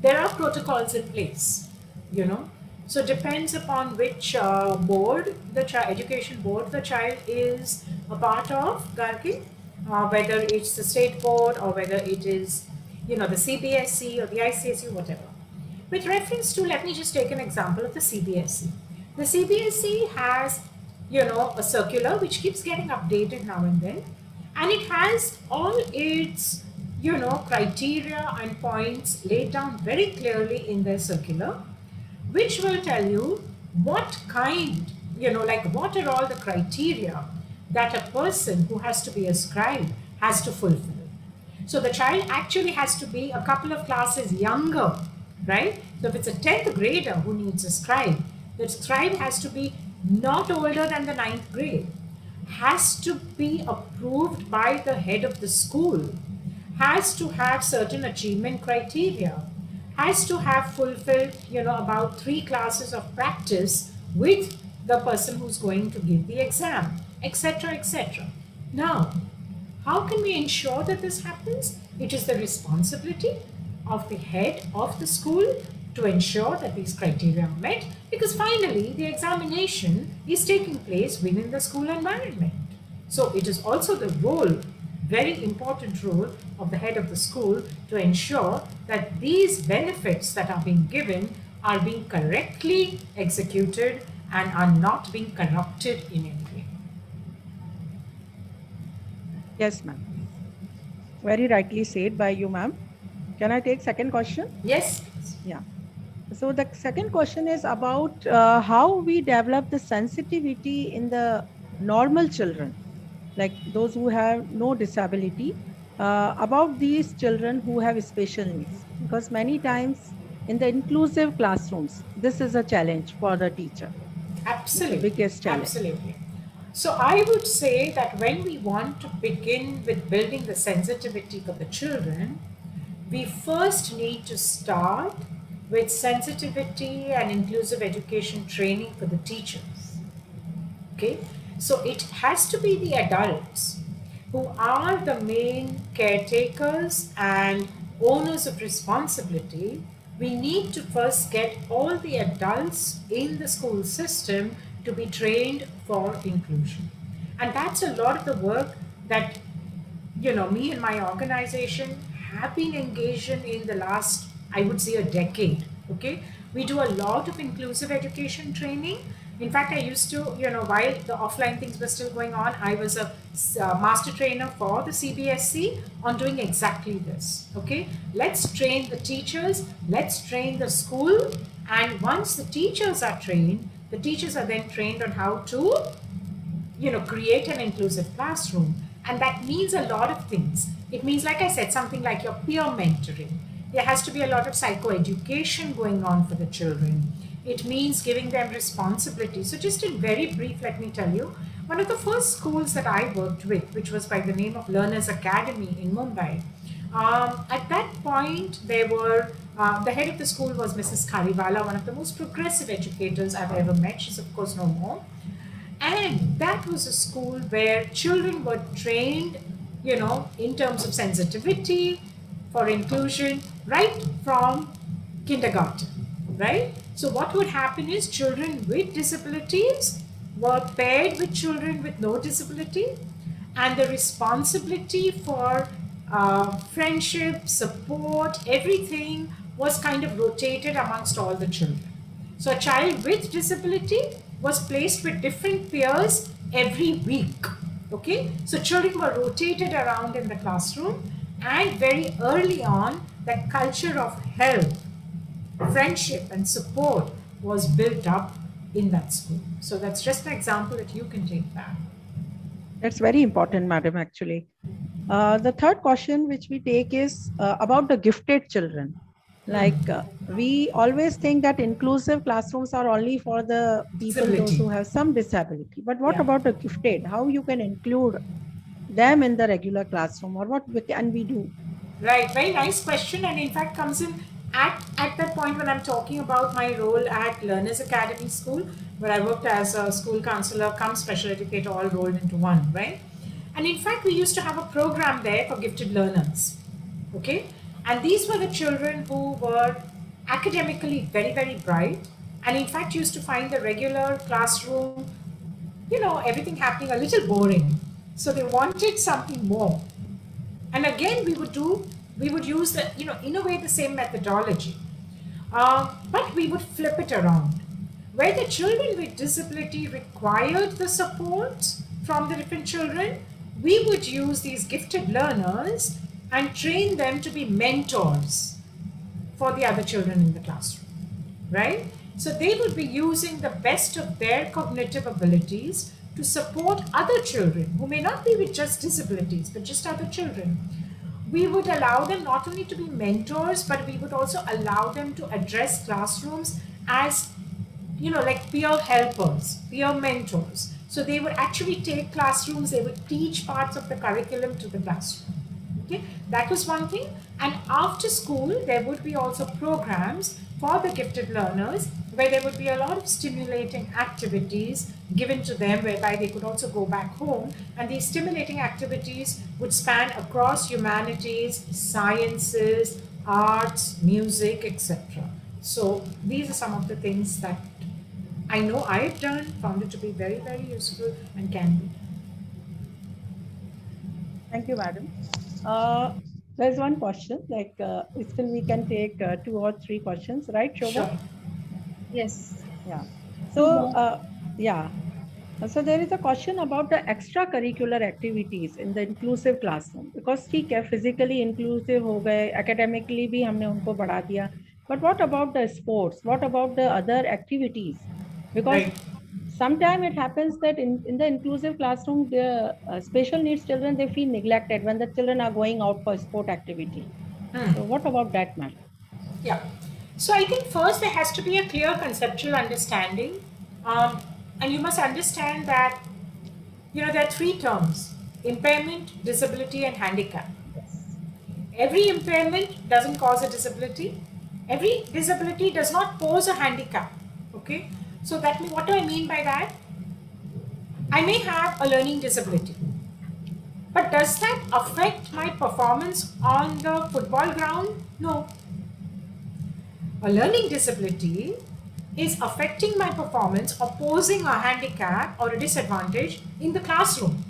there are protocols in place, you know. So depends upon which uh, board, the education board the child is a part of, uh, whether it's the state board or whether it is, you know, the CBSE or the ICSE, whatever. With reference to, let me just take an example of the CBSE. The CBSE has, you know, a circular which keeps getting updated now and then, and it has all its, you know, criteria and points laid down very clearly in their circular, which will tell you what kind, you know, like what are all the criteria that a person who has to be a scribe has to fulfill. So the child actually has to be a couple of classes younger, right? So if it's a 10th grader who needs a scribe, the scribe has to be not older than the ninth grade, has to be approved by the head of the school, has to have certain achievement criteria, has to have fulfilled, you know, about three classes of practice with the person who's going to give the exam, etc., etc. Now, how can we ensure that this happens? It is the responsibility of the head of the school to ensure that these criteria are met because finally the examination is taking place within the school environment. So it is also the role, very important role of the head of the school to ensure that these benefits that are being given are being correctly executed and are not being corrupted in any way. yes ma'am very rightly said by you ma'am can i take second question Yes? Yeah. So the second question is about uh, how we develop the sensitivity in the normal children, like those who have no disability, uh, about these children who have special needs? Because many times in the inclusive classrooms, this is a challenge for the teacher. Absolutely. The biggest challenge. Absolutely. So I would say that when we want to begin with building the sensitivity for the children, we first need to start with sensitivity and inclusive education training for the teachers. Okay, so it has to be the adults who are the main caretakers and owners of responsibility. We need to first get all the adults in the school system to be trained for inclusion. And that's a lot of the work that, you know, me and my organization have been engaged in in the last, I would say, a decade. Okay. We do a lot of inclusive education training. In fact, I used to, you know, while the offline things were still going on, I was a master trainer for the CBSE on doing exactly this. Okay. Let's train the teachers, let's train the school. And once the teachers are trained, the teachers are then trained on how to, you know, create an inclusive classroom. And that means a lot of things. It means, like I said, something like your peer mentoring. There has to be a lot of psychoeducation going on for the children. It means giving them responsibility. So, just in very brief, let me tell you, one of the first schools that I worked with, which was by the name of Learners Academy in Mumbai, um, at that point, there were uh, the head of the school was Mrs. Kariwala, one of the most progressive educators I've ever met. She's, of course, no more. And that was a school where children were trained, you know, in terms of sensitivity for inclusion right from kindergarten, right? So, what would happen is children with disabilities were paired with children with no disability, and the responsibility for uh, friendship, support, everything was kind of rotated amongst all the children. So a child with disability was placed with different peers every week. Okay, so children were rotated around in the classroom, and very early on, that culture of help, friendship, and support was built up in that school. So that's just an example that you can take back. That's very important, madam, actually. Uh, the third question which we take is uh, about the gifted children like uh, we always think that inclusive classrooms are only for the people those who have some disability but what Yeah. about the gifted how you can include them in the regular classroom or what we- can we do Right, very nice question, and in fact comes in at, at that point when I'm talking about my role at Learners Academy School, where I worked as a school counselor, come special educator, all rolled into one, right? And in fact, we used to have a program there for gifted learners, okay? And these were the children who were academically very, very bright, and in fact used to find the regular classroom, you know, everything happening a little boring. So they wanted something more. And again, we would do, we would use the, you know, in a way the same methodology. Um, but we would flip it around. Where the children with disability required the support from the different children, we would use these gifted learners and train them to be mentors for the other children in the classroom, right? So they would be using the best of their cognitive abilities to support other children who may not be with just disabilities, but just other children. We would allow them not only to be mentors, but we would also allow them to address classrooms as, you know, like peer helpers, peer mentors. So they would actually take classrooms, they would teach parts of the curriculum to the classroom. Okay, that was one thing. And after school, there would be also programs for the gifted learners where there would be a lot of stimulating activities given to them whereby they could also go back home. And these stimulating activities would span across humanities, sciences, arts, music, etc. So these are some of the things that I know I've done, found it to be very, very useful and can be. thank you madam uh, there's one question like uh, still we can take uh, two or three questions right Shobha? Sure. Yes. Yeah. So, uh, yeah. So there is a question about the extracurricular activities in the inclusive classroom because ठीक है physically inclusive हो गए academically भी हमने उनको बढ़ा दिया but what about the sports what about the other activities because Right. sometimes it happens that in, in the inclusive classroom, the uh, special needs children, they feel neglected when the children are going out for sport activity. Hmm. So what about that, ma'am? Yeah. So I think first there has to be a clear conceptual understanding. Um, and you must understand that, you know, there are three terms impairment, disability, and handicap. Every impairment doesn't cause a disability. Every disability does not pose a handicap. Okay. So that means what do I mean by that? I may have a learning disability. But does that affect my performance on the football ground? No. A learning disability is affecting my performance or posing a handicap or a disadvantage in the classroom.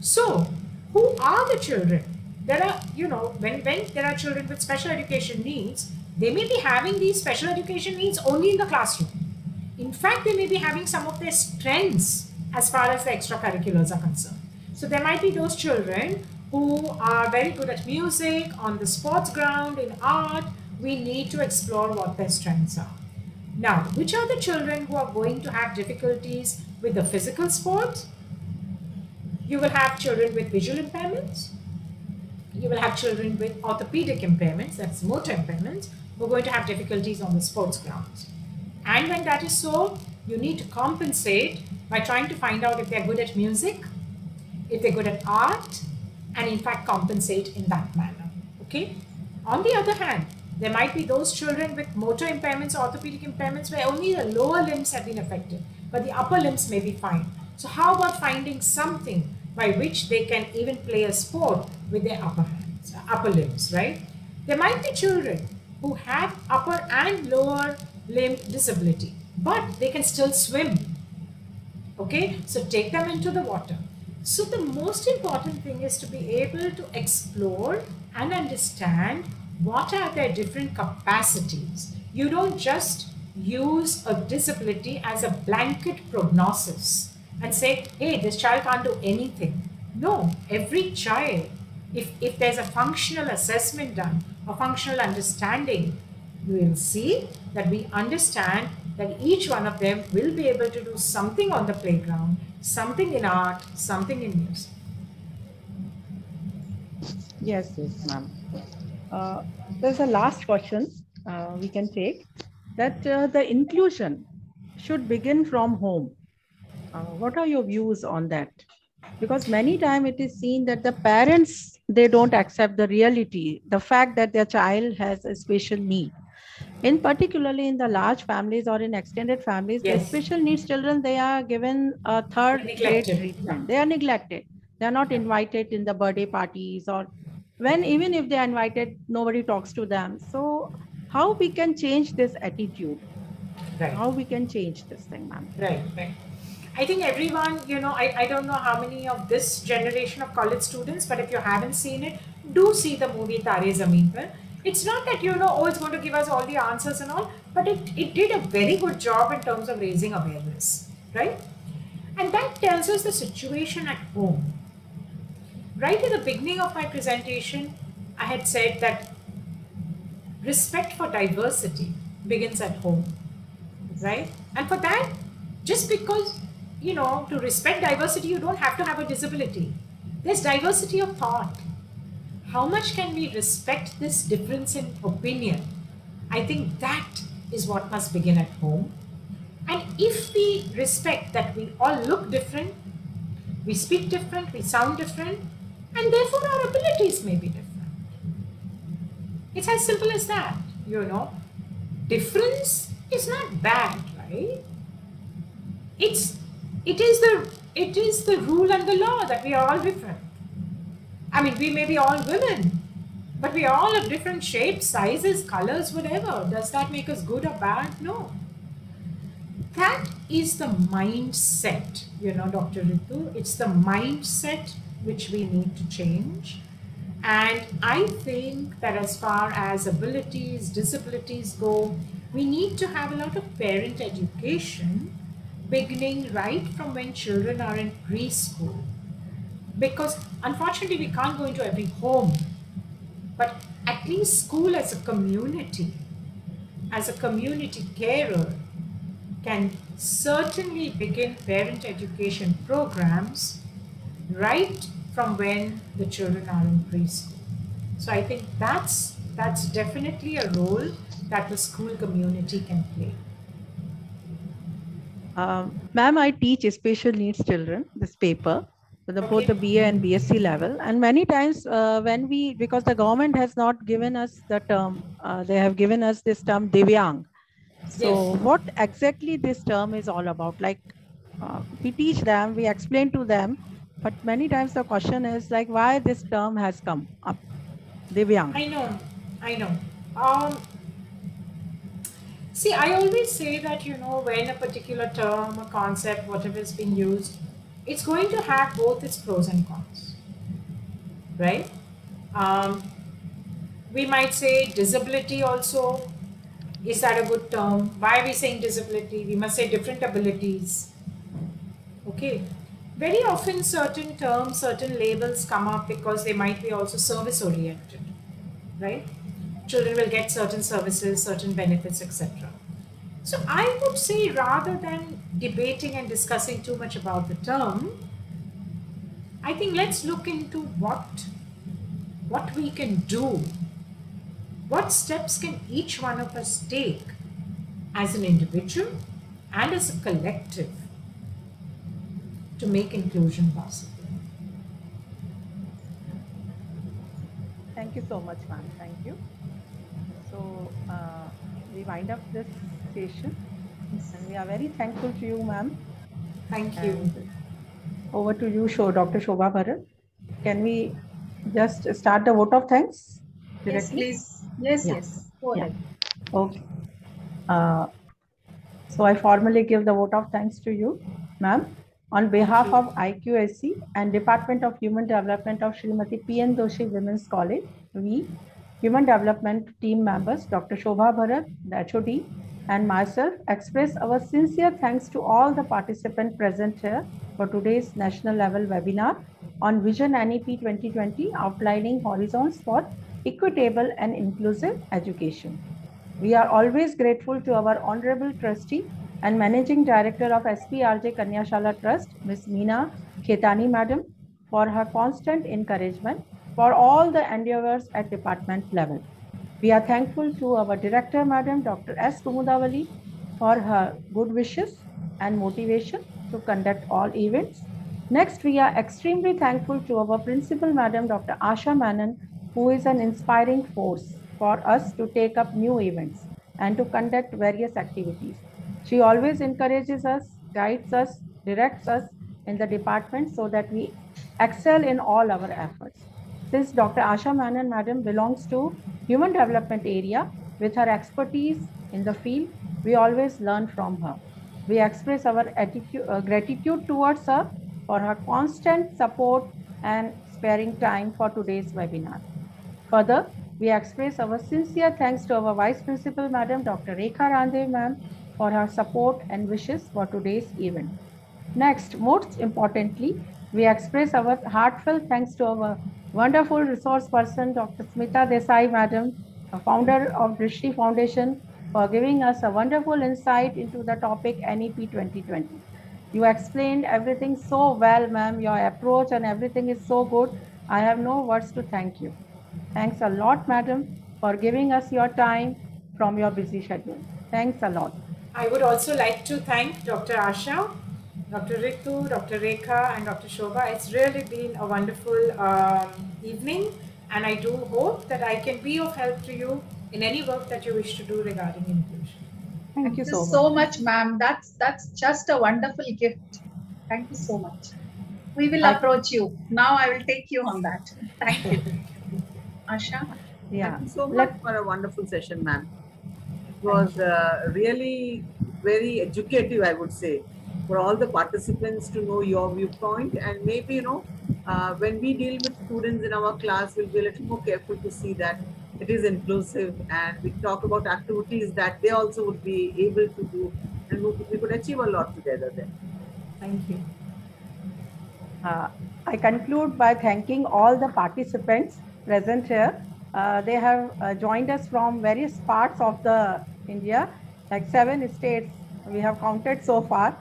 So, who are the children? There are, you know, when, when there are children with special education needs, they may be having these special education needs only in the classroom. In fact, they may be having some of their strengths as far as the extracurriculars are concerned. So there might be those children who are very good at music, on the sports ground, in art. We need to explore what their strengths are. Now, which are the children who are going to have difficulties with the physical sports? You will have children with visual impairments. You will have children with orthopedic impairments, that's motor impairments, who are going to have difficulties on the sports grounds. And when that is so, you need to compensate by trying to find out if they're good at music, if they're good at art, and in fact compensate in that manner. Okay? On the other hand, there might be those children with motor impairments, orthopedic impairments, where only the lower limbs have been affected, but the upper limbs may be fine. So, how about finding something by which they can even play a sport with their upper hands, upper limbs, right? There might be children who have upper and lower limb disability, but they can still swim. Okay, so take them into the water. So, the most important thing is to be able to explore and understand what are their different capacities. You don't just use a disability as a blanket prognosis and say, hey, this child can't do anything. No, every child, if, if there's a functional assessment done, a functional understanding, you will see that we understand that each one of them will be able to do something on the playground, something in art, something in music. Yes, yes, ma'am. Uh, there's a last question uh, we can take that uh, the inclusion should begin from home. Uh, what are your views on that? Because many times it is seen that the parents they don't accept the reality, the fact that their child has a special need. In particularly in the large families or in extended families, the Yes. special needs children they are given a third grade treatment. They are neglected. They are not invited in the birthday parties or when even if they are invited, nobody talks to them. So how we can change this attitude? Right. How we can change this thing, ma'am? Right, right. I think everyone, you know, I, I don't know how many of this generation of college students, but if you haven't seen it, do see the movie Tare Zameen Par. It's not that, you know, oh, it's going to give us all the answers and all, but it, it did a very good job in terms of raising awareness, right? And that tells us the situation at home. Right at the beginning of my presentation, I had said that respect for diversity begins at home, right? And for that, just because, you know, to respect diversity, you don't have to have a disability. There's diversity of thought. How much can we respect this difference in opinion? I think that is what must begin at home. And if we respect that we all look different, we speak different, we sound different, and therefore our abilities may be different. It's as simple as that, you know. Difference is not bad, right? It's it is the it is the rule and the law that we are all different. I mean, we may be all women, but we all of different shapes, sizes, colors, whatever. Does that make us good or bad? No. That is the mindset, you know, Dr. Ritu. It's the mindset which we need to change. And I think that as far as abilities, disabilities go, we need to have a lot of parent education beginning right from when children are in preschool. Because unfortunately, we can't go into every home, but at least school as a community, as a community carer, can certainly begin parent education programs right from when the children are in preschool. So I think that's that's definitely a role that the school community can play. Um, Ma'am, I teach special needs children this paper the, both the BA and BSc level. And many times uh, when we, because the government has not given us the term, uh, they have given us this term Divyang. So Yes. what exactly this term is all about? Like uh, we teach them, we explain to them, but many times the question is like why this term has come up, Divyang. I know, I know. Um, see, I always say that, you know, when a particular term, a concept, whatever is being used, it's going to have both its pros and cons, right? Um, we might say disability also. Is that a good term? Why are we saying disability? We must say different abilities. Okay. Very often, certain terms, certain labels come up because they might be also service oriented, right? Children will get certain services, certain benefits, etc. So, I would say rather than debating and discussing too much about the term, I think let's look into what what we can do. What steps can each one of us take as an individual and as a collective to make inclusion possible? Thank you so much, ma'am. Thank you. So uh, we wind up this session and we are very thankful to you, ma'am. Thank you. And over to you, show Dr. Shobha Bharat. Can we just start the vote of thanks? Directly? Yes, please. Yes, Yeah. yes. Go Yeah. Okay. Uh, so I formally give the vote of thanks to you, ma'am. On behalf of IQAC and Department of Human Development of Srimati P.N. Doshi Women's College, we, Human Development team members, Dr. Shobha Bharat, the HOD, and myself express our sincere thanks to all the participants present here for today's national level webinar on Vision NEP 2020 outlining horizons for equitable and inclusive education. We are always grateful to our Honorable Trustee and Managing Director of SPRJ Kanyashala Trust, Ms. Meena Khetani Madam, for her constant encouragement for all the endeavors at department level. We are thankful to our Director Madam, Dr. S. Kumudavali, for her good wishes and motivation to conduct all events. Next, we are extremely thankful to our Principal Madam, Dr. Asha Manan, who is an inspiring force for us to take up new events and to conduct various activities. She always encourages us, guides us, directs us in the department so that we excel in all our efforts. Since Dr. Asha Manan Madam belongs to Human Development area with her expertise in the field, we always learn from her. We express our attitude, uh, gratitude towards her for her constant support and sparing time for today's webinar. Further, we express our sincere thanks to our Vice Principal Madam Dr. Rekha Randev Ma'am for her support and wishes for today's event. Next, most importantly, we express our heartfelt thanks to our wonderful resource person, Dr. Smita Desai Madam, a founder of Drishti Foundation, for giving us a wonderful insight into the topic NEP 2020. You explained everything so well, ma'am. Your approach and everything is so good. I have no words to thank you. Thanks a lot, madam, for giving us your time from your busy schedule. Thanks a lot. I would also like to thank Dr. Asha, Dr. Ritu, Dr. Rekha, and Dr. Shobha. It's really been a wonderful um, evening, and I do hope that I can be of help to you in any work that you wish to do regarding inclusion. Thank you Thank so much. so much, ma'am. That's that's just a wonderful gift. Thank you so much. We will I- approach you. Now I will take you on that. Thank you. Asha? Yeah. Thank you so much Let- for a wonderful session, ma'am. Was uh, really very educative, I would say, for all the participants to know your viewpoint. And maybe, you know, uh, when we deal with students in our class, we'll be a little more careful to see that it is inclusive and we talk about activities that they also would be able to do and we could- we could achieve a lot together then. Thank you. Uh, I conclude by thanking all the participants present here. Uh, they have uh, joined us from various parts of the India, like seven states we have counted so far.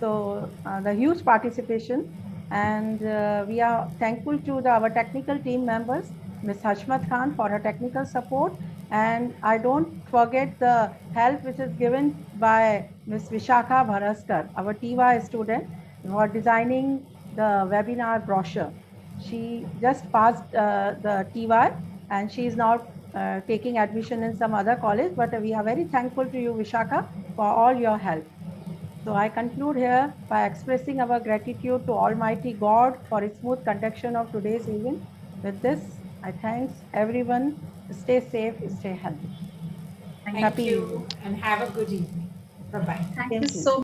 So uh, the huge participation and uh, we are thankful to the, our technical team members, Ms. Hashmat Khan for her technical support. And I don't forget the help which is given by Ms. Vishakha Bharaskar, our TY student, for designing the webinar brochure. She just passed uh, the TY and she is now uh, taking admission in some other college, but we are very thankful to you, Vishakha, for all your help. So I conclude here by expressing our gratitude to Almighty God for its smooth conduction of today's event. With this, I thanks everyone. Stay safe, stay healthy. Thank Happy you evening. and have a good evening. Bye bye. Thank Thank you you. so